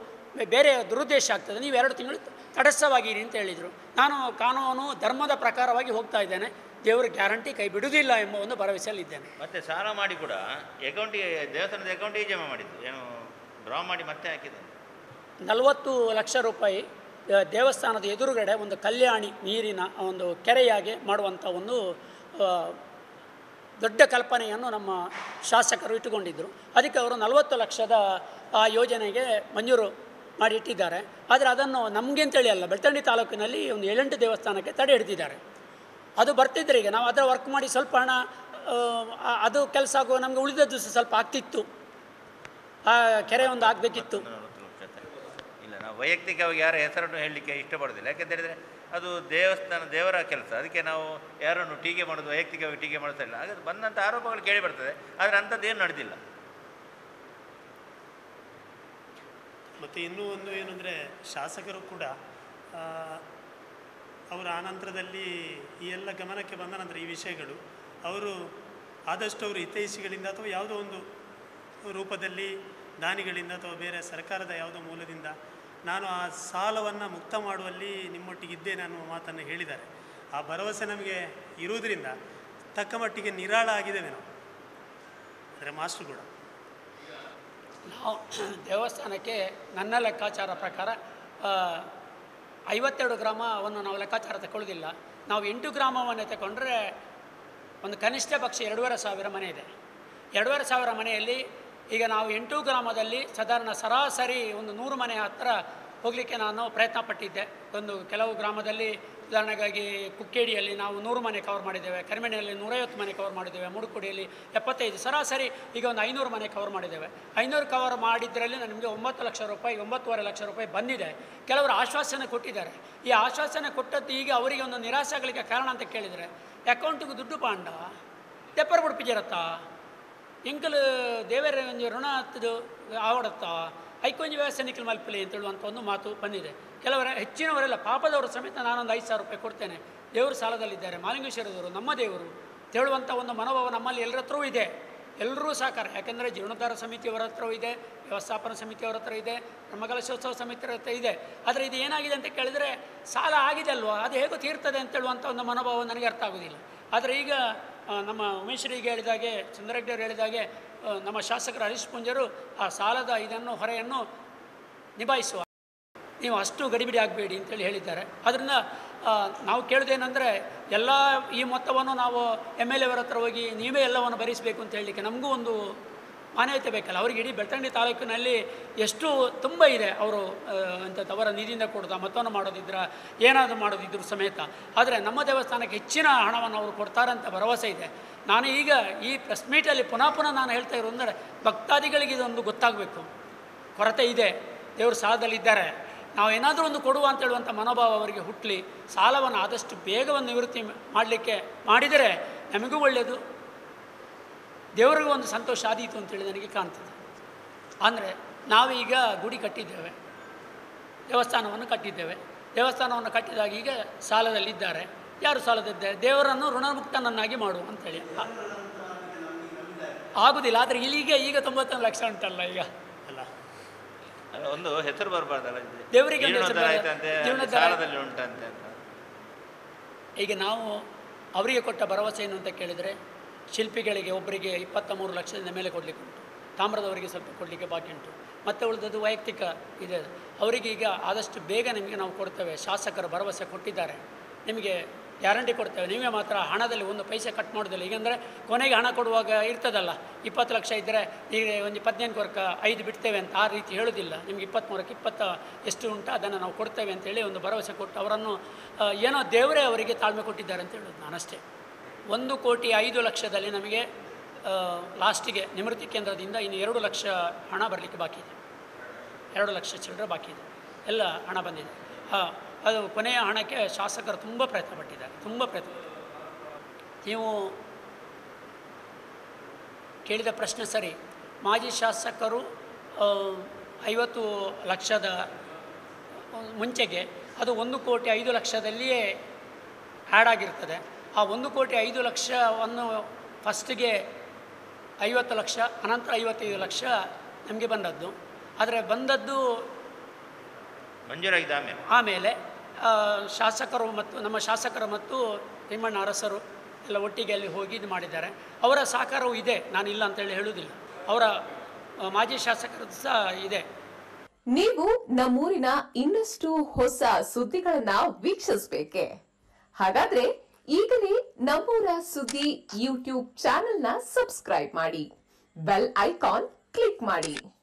ಬೇರೆ ದುರುದ್ದೇಶ ಆಗ್ತದೆ. ನೀವು ಎರಡು ತಿಂಗಳು ತಟಸ್ಥವಾಗಿರಿ ಅಂತ ಹೇಳಿದರು. ನಾನು ಕಾನೂನು ಧರ್ಮದ ಪ್ರಕಾರವಾಗಿ ಹೋಗ್ತಾ ಇದ್ದೇನೆ. ದೇವರು ಗ್ಯಾರಂಟಿ ಕೈ ಬಿಡುವುದಿಲ್ಲ ಎಂಬ ಒಂದು ಭರವಸೆಯಲ್ಲಿದ್ದೇನೆ. ಮತ್ತೆ ಸಾಲ ಮಾಡಿ ಕೂಡ ಅಕೌಂಟಿಗೆ ದೇವಸ್ಥಾನದ ಅಕೌಂಟಿಗೆ ಜಮಾ ಮಾಡಿದ್ದು. ಏನು ಡ್ರಾ ಮಾಡಿ ಮತ್ತೆ ಹಾಕಿದ್ದು ನಲವತ್ತು ಲಕ್ಷ ರೂಪಾಯಿ ದೇವಸ್ಥಾನದ ಎದುರುಗಡೆ ಒಂದು ಕಲ್ಯಾಣಿ ನೀರಿನ ಒಂದು ಕೆರೆಯಾಗಿ ಮಾಡುವಂಥ ಒಂದು ದೊಡ್ಡ ಕಲ್ಪನೆಯನ್ನು ನಮ್ಮ ಶಾಸಕರು ಇಟ್ಟುಕೊಂಡಿದ್ದರು ಅದಕ್ಕೆ ಅವರು ನಲವತ್ತು ಲಕ್ಷದ ಆ ಯೋಜನೆಗೆ ಮಂಜೂರು ಮಾಡಿ ಇಟ್ಟಿದ್ದಾರೆ ಆದರೆ ಅದನ್ನು ನಮಗೆ ಅಂತೇಳಿ ಅಲ್ಲ, ಬೆಳ್ತಂಡಿ ತಾಲೂಕಿನಲ್ಲಿ ಒಂದು ಏಳೆಂಟು ದೇವಸ್ಥಾನಕ್ಕೆ ತಡೆ ಹಿಡಿದಿದ್ದಾರೆ. ಅದು ಬರ್ತಿದ್ರೆ ಈಗ ನಾವು ಅದರ ವರ್ಕ್ ಮಾಡಿ ಸ್ವಲ್ಪ ಹಣ ಅದು ಕೆಲಸ ಆಗುವ ನಮಗೆ ಉಳಿದದ್ದು ಸ್ವಲ್ಪ ಆಗ್ತಿತ್ತು. ಆ, ಕೆರೆ ಒಂದು ಆಗಬೇಕಿತ್ತು. ಇಲ್ಲ, ನಾವು ವೈಯಕ್ತಿಕವಾಗಿ ಯಾರ ಹೆಸರನ್ನು ಹೇಳಲಿಕ್ಕೆ ಇಷ್ಟಪಡೋದಿಲ್ಲ ಯಾಕೆಂತ ಹೇಳಿದರೆ ಅದು ದೇವಸ್ಥಾನ ದೇವರ ಕೆಲಸ. ಅದಕ್ಕೆ ನಾವು ಯಾರನ್ನು ಟೀಕೆ ಮಾಡೋದು ವೈಯಕ್ತಿಕವಾಗಿ ಟೀಕೆ ಮಾಡ್ತಾ ಇಲ್ಲ. ಹಾಗಾದ್ರೆ ಬಂದಂಥ ಆರೋಪಗಳು ಕೇಳಿ ಬರ್ತದೆ. ಆದರೆ ಅಂಥದ್ದೇನು ನಡೆದಿಲ್ಲ. ಮತ್ತು ಇನ್ನೂ ಒಂದು ಏನಂದರೆ ಶಾಸಕರು ಕೂಡ ಅವರ ಆನಂತರದಲ್ಲಿ ಈ ಎಲ್ಲ ಗಮನಕ್ಕೆ ಬಂದ ನಂತರ ಈ ವಿಷಯಗಳು, ಅವರು ಆದಷ್ಟು ಅವರು ಹಿತೈಷಿಗಳಿಂದ ಅಥವಾ ಯಾವುದೋ ಒಂದು ರೂಪದಲ್ಲಿ ದಾನಿಗಳಿಂದ ಅಥವಾ ಬೇರೆ ಸರ್ಕಾರದ ಯಾವುದೋ ಮೂಲದಿಂದ ನಾನು ಆ ಸಾಲವನ್ನು ಮುಕ್ತ ಮಾಡುವಲ್ಲಿ ನಿಮ್ಮೊಟ್ಟಿಗಿದ್ದೇನೆ ಅನ್ನುವ ಮಾತನ್ನು ಹೇಳಿದ್ದಾರೆ. ಆ ಭರವಸೆ ನಮಗೆ ಇರುವುದರಿಂದ ತಕ್ಕ ಮಟ್ಟಿಗೆ ನಿರಾಳ ಆಗಿದ್ದೇವೆ ನಾವು. ಅಂದರೆ ಮಾಸ್ಟ್ರು ಕೂಡ. ನಾವು ದೇವಸ್ಥಾನಕ್ಕೆ ನನ್ನ ಲೆಕ್ಕಾಚಾರ ಪ್ರಕಾರ ಐವತ್ತೆರಡು ಗ್ರಾಮವನ್ನು ನಾವು ಲೆಕ್ಕಾಚಾರ ತಗೊಳ್ಳೋದಿಲ್ಲ ನಾವು ಎಂಟು ಗ್ರಾಮವನ್ನು ತಗೊಂಡ್ರೆ ಒಂದು ಕನಿಷ್ಠ ಪಕ್ಷ ಎರಡೂವರೆ ಸಾವಿರ ಮನೆ ಇದೆ. ಎರಡೂವರೆ ಸಾವಿರ ಮನೆಯಲ್ಲಿ ಈಗ ನಾವು ಎಂಟು ಗ್ರಾಮದಲ್ಲಿ ಸಾಧಾರಣ ಸರಾಸರಿ ಒಂದು ನೂರು ಮನೆ ಹತ್ತಿರ ಹೋಗಲಿಕ್ಕೆ ನಾನು ಪ್ರಯತ್ನ ಪಟ್ಟಿದ್ದೆ ಒಂದು ಕೆಲವು ಗ್ರಾಮದಲ್ಲಿ ಉದಾಹರಣೆಗಾಗಿ ಕುಕ್ಕೇಡಿಯಲ್ಲಿ ನಾವು ನೂರು ಮನೆ ಕವರ್ ಮಾಡಿದ್ದೇವೆ ಕರಿಮನೆಯಲ್ಲಿ ನೂರೈವತ್ತು ಮನೆ ಕವರ್ ಮಾಡಿದ್ದೇವೆ, ಮುಡುಕುಡಿಯಲ್ಲಿ ಎಪ್ಪತ್ತೈದು, ಸರಾಸರಿ ಈಗ ಒಂದು ಐನೂರು ಮನೆ ಕವರ್ ಮಾಡಿದ್ದೇವೆ. ಐನೂರು ಕವರ್ ಮಾಡಿದ್ರಲ್ಲಿ ನಮಗೆ ಒಂಬತ್ತು ಲಕ್ಷ ರೂಪಾಯಿ, ಒಂಬತ್ತುವರೆ ಲಕ್ಷ ರೂಪಾಯಿ ಬಂದಿದೆ. ಕೆಲವರು ಆಶ್ವಾಸನೆ ಕೊಟ್ಟಿದ್ದಾರೆ. ಈ ಆಶ್ವಾಸನೆ ಕೊಟ್ಟದ್ದು ಈಗ ಅವರಿಗೆ ಒಂದು ಆಗಲಿಕ್ಕೆ ಕಾರಣ ಅಂತ ಕೇಳಿದರೆ, ಅಕೌಂಟಿಗೆ ದುಡ್ಡು ಪಾಂಡ? ತೆಪ್ಪರ್ ಬಿಡ್ಪಿಜರತ್ತ ಎಂಕಲ್ ದೇವರ ಋಣ ಹತ್ತದು ಆವಡತ್ತಾ? ಐಕೊಂಜಿ ವ್ಯವಸ್ಥೆ ನಿಖಿಲ್ ಮಲ್ಪಲಿ ಅಂತ ಹೇಳುವಂಥ ಒಂದು ಮಾತು ಬಂದಿದೆ. ಕೆಲವರ ಹೆಚ್ಚಿನವರೆಲ್ಲ ಪಾಪದವರು ಸಮೇತ ನಾನೊಂದು ಐದು ಸಾವಿರ ರೂಪಾಯಿ ಕೊಡ್ತೇನೆ. ದೇವರು ಸಾಲದಲ್ಲಿದ್ದಾರೆ. ಮಾಲಿಂಗೇಶ್ವರದವರು, ನಮ್ಮ ದೇವರು ಹೇಳುವಂಥ ಒಂದು ಮನೋಭಾವ ನಮ್ಮಲ್ಲಿ ಎಲ್ಲರ ಹತ್ರವೂ ಇದೆ. ಎಲ್ಲರೂ ಸಹಕಾರ. ಯಾಕೆಂದರೆ ಜೀರ್ಣೋದ್ಧಾರ ಸಮಿತಿಯವರ ಹತ್ರವೂ ಇದೆ, ವ್ಯವಸ್ಥಾಪನಾ ಸಮಿತಿಯವರ ಹತ್ರ ಇದೆ ಬ್ರಹ್ಮಕಲಶೋತ್ಸವ ಸಮಿತಿಯ ಹತ್ರ ಇದೆ. ಆದರೆ ಇದು ಏನಾಗಿದೆ ಅಂತ ಕೇಳಿದರೆ ಸಾಲ ಆಗಿದೆ ಅಲ್ವಾ? ಅದು ಹೇಗೂ ತೀರ್ತದೆ ಅಂತ ಹೇಳುವಂಥ ಒಂದು ಮನೋಭಾವ ನನಗೆ ಅರ್ಥ ಆಗೋದಿಲ್ಲ. ಆದರೆ ಈಗ ನಮ್ಮ ಉಮೇಶ್ವರಿಗೆ ಹೇಳಿದಾಗೆ ಚಂದ್ರರೆಡ್ಡಿಯವರು ಹೇಳಿದಾಗೆ ನಮ್ಮ ಶಾಸಕರು ಹರೀಶ್ ಪುಂಜರು ಆ ಸಾಲದ ಇದನ್ನು, ಹೊರೆಯನ್ನು ನಿಭಾಯಿಸುವ ನೀವು ಅಷ್ಟು ಗಡಿಬಿಡಿ ಆಗಬೇಡಿ ಅಂತೇಳಿ ಹೇಳಿದ್ದಾರೆ. ಅದರಿಂದ ನಾವು ಕೇಳೋದೇನೆಂದರೆ, ಎಲ್ಲ ಈ ಮೊತ್ತವನ್ನು ನಾವು ಎಂ ಎಲ್ ಎವರ ಹತ್ರ ಹೋಗಿ ನೀವೇ ಎಲ್ಲವನ್ನು ಭರಿಸಬೇಕು ಅಂತ ಹೇಳಲಿಕ್ಕೆ ನಮಗೂ ಒಂದು ಮಾನ್ಯತೆ ಬೇಕಲ್ಲ. ಅವ್ರಿಗೆ ಇಡೀ ಬೆಳ್ತಂಗಡಿ ತಾಲೂಕಿನಲ್ಲಿ ಎಷ್ಟು ತುಂಬ ಇದೆ ಅವರು ಅಂತ ಅವರ ನಿಧಿಯಿಂದ ಕೊಡೋದ ಮೊತ್ತವನ್ನು ಮಾಡೋದಿದ್ರ, ಏನಾದರೂ ಮಾಡೋದಿದ್ರು ಸಮೇತ. ಆದರೆ ನಮ್ಮ ದೇವಸ್ಥಾನಕ್ಕೆ ಹೆಚ್ಚಿನ ಹಣವನ್ನು ಅವರು ಕೊಡ್ತಾರಂತ ಭರವಸೆ ಇದೆ. ನಾನು ಈಗ ಈ ಪ್ರೆಸ್ ಮೀಟಲ್ಲಿ ಪುನಃ ಪುನಃ ನಾನು ಹೇಳ್ತಾ ಇರೋದು ಅಂದರೆ, ಭಕ್ತಾದಿಗಳಿಗೆ ಇದೊಂದು ಗೊತ್ತಾಗಬೇಕು. ಕೊರತೆ ಇದೆ. ದೇವರು ಸಾಲದಲ್ಲಿದ್ದಾರೆ ನಾವು ಏನಾದರೂ ಒಂದು ಕೊಡುವ ಅಂತ ಹೇಳುವಂಥ ಮನೋಭಾವ ಅವರಿಗೆ ಹುಟ್ಟಲಿ ಸಾಲವನ್ನು ಆದಷ್ಟು ಬೇಗವನ್ನು ನಿವೃತ್ತಿ ಮಾಡಲಿಕ್ಕೆ ಮಾಡಿದರೆ ನಮಗೂ ಒಳ್ಳೆಯದು. ದೇವರಿಗೂ ಒಂದು ಸಂತೋಷ ಆದೀತು ಅಂತೇಳಿ ನನಗೆ ಕಾಣ್ತದೆ. ಅಂದರೆ ನಾವೀಗ ಗುಡಿ ಕಟ್ಟಿದ್ದೇವೆ, ದೇವಸ್ಥಾನವನ್ನು ಕಟ್ಟಿದ್ದೇವೆ. ದೇವಸ್ಥಾನವನ್ನು ಕಟ್ಟಿದಾಗ ಈಗ ಸಾಲದಲ್ಲಿದ್ದಾರೆ. ಯಾರು ಸಾಲದಿದ್ದಾರೆ ದೇವರನ್ನು ಋಣಮುಕ್ತನನ್ನಾಗಿ ಮಾಡು ಅಂತೇಳಿ ಆ- ಆಗುದಿಲ್ಲ, ಆದರೆ ಇಲ್ಲಿಗೆ ಈಗ ತೊಂಬತ್ತೊಂದು ಲಕ್ಷ ಉಂಟಲ್ಲ ಈಗ. ಒಂದು ಹೆಸರು ಬರಬಾರ್ದಲ್ಲ ದೇವರಿಗೆ ಸಾಲದಲ್ಲಿ ಉಂಟಂತೆ ಈಗ ನಾವು ಅವರಿಗೆ ಕೊಟ್ಟ ಭರವಸೆ ಏನು ಅಂತ ಕೇಳಿದರೆ ಶಿಲ್ಪಿಗಳಿಗೆ ಒಬ್ಬರಿಗೆ ಇಪ್ಪತ್ತ ಮೂರು ಲಕ್ಷದಿಂದ ಮೇಲೆ ಕೊಡಲಿಕ್ಕೆ ಉಂಟು. ತಾಮ್ರದವರಿಗೆ ಸ್ವಲ್ಪ ಕೊಡಲಿಕ್ಕೆ ಬಾಕಿ ಉಂಟು. ಮತ್ತು ಉಳಿದದ್ದು ವೈಯಕ್ತಿಕ ಇದೆ. ಅವರಿಗೆ ಈಗ ಆದಷ್ಟು ಬೇಗ ನಿಮಗೆ ನಾವು ಕೊಡ್ತೇವೆ. ಶಾಸಕರು ಭರವಸೆ ಕೊಟ್ಟಿದ್ದಾರೆ. ನಿಮಗೆ ಗ್ಯಾರಂಟಿ ಕೊಡ್ತೇವೆ. ನೀವೇ ಮಾತ್ರ ಹಣದಲ್ಲಿ ಒಂದು ಪೈಸೆ ಕಟ್ ಮಾಡೋದಿಲ್ಲ. ಈಗಂದರೆ ಕೊನೆಗೆ ಹಣ ಕೊಡುವಾಗ ಇರ್ತದಲ್ಲ, ಇಪ್ಪತ್ತು ಲಕ್ಷ ಇದ್ದರೆ ಈಗ ಒಂದು ಇಪ್ಪತ್ತೆಂಟು ವರ್ಗ ಐದು ಬಿಡ್ತೇವೆ ಅಂತ ಆ ರೀತಿ ಹೇಳೋದಿಲ್ಲ. ನಿಮ್ಗೆ ಇಪ್ಪತ್ತ್ಮೂರಕ್ಕೆ ಇಪ್ಪತ್ತ ಎಷ್ಟು ಉಂಟು ಅದನ್ನು ನಾವು ಕೊಡ್ತೇವೆ ಅಂತೇಳಿ ಒಂದು ಭರವಸೆ ಕೊಟ್ಟು ಅವರನ್ನು ಏನೋ ದೇವರೇ ಅವರಿಗೆ ತಾಳ್ಮೆ ಕೊಟ್ಟಿದ್ದಾರೆ ಅಂತ ಹೇಳೋದು ನಾನಷ್ಟೇ ಒಂದು ಕೋಟಿ ಐದು ಲಕ್ಷದಲ್ಲಿ ನಮಗೆ ಲಾಸ್ಟಿಗೆ ನಿವೃತ್ತಿ ಕೇಂದ್ರದಿಂದ ಇನ್ನು ಎರಡು ಲಕ್ಷ ಹಣ ಬರಲಿಕ್ಕೆ ಬಾಕಿ ಇದೆ. ಎರಡು ಲಕ್ಷ ಚಿಲ್ಲರೆ ಬಾಕಿ ಇದೆ. ಎಲ್ಲ ಹಣ ಬಂದಿದೆ. ಹಾಂ ಅದು ಕೊನೆಯ ಹಣಕ್ಕೆ ಶಾಸಕರು ತುಂಬ ಪ್ರಯತ್ನ ಪಟ್ಟಿದ್ದಾರೆ ತುಂಬ ಪ್ರಯತ್ನ. ನೀವು ಕೇಳಿದ ಪ್ರಶ್ನೆ ಸರಿ. ಮಾಜಿ ಶಾಸಕರು ಐವತ್ತು ಲಕ್ಷದ ಮುಂಚೆಗೆ ಅದು ಒಂದು ಕೋಟಿ ಐದು ಲಕ್ಷದಲ್ಲಿಯೇ ಆ್ಯಡ್ ಆಗಿರ್ತದೆ. ಆ ಒಂದು ಕೋಟಿ ಐದು ಲಕ್ಷವನ್ನು ಫಸ್ಟಿಗೆ ಐವತ್ತು ಲಕ್ಷ ಅನಂತರ ಐವತ್ತೈದು ಲಕ್ಷ ನಮಗೆ ಬಂದದ್ದು. ಆದರೆ ಬಂದದ್ದು ಮಂಜೂರಾಗಿದೆ ಆಮೇಲೆ ಆಮೇಲೆ ಶಾಸಕರು ಮತ್ತು ನಮ್ಮ ಶಾಸಕರು ಮತ್ತು ತಿಮ್ಮಣ್ಣ ಅರಸರು ಎಲ್ಲ ಒಟ್ಟಿಗೆ ಅಲ್ಲಿ ಹೋಗಿ ಇದು ಮಾಡಿದ್ದಾರೆ. ಅವರ ಸಹಕಾರವೂ ಇದೆ, ನಾನು ಇಲ್ಲ ಅಂತೇಳಿ ಹೇಳುವುದಿಲ್ಲ. ಅವರ ಮಾಜಿ ಶಾಸಕರದ್ದು ಸಹ ಇದೆ. ನೀವು ನಮ್ಮೂರಿನ ಇನ್ನಷ್ಟು ಹೊಸ ಸುದ್ದಿಗಳನ್ನ ವೀಕ್ಷಿಸಬೇಕೆ? ಹಾಗಾದ್ರೆ ಈಗಲೇ ನಮ್ಮೂರ ಸುದ್ದಿ ಯೂಟ್ಯೂಬ್ ಚಾನೆಲ್ನ ಸಬ್ಸ್ಕ್ರೈಬ್ ಮಾಡಿ, ಬೆಲ್ ಐಕಾನ್ ಕ್ಲಿಕ್ ಮಾಡಿ.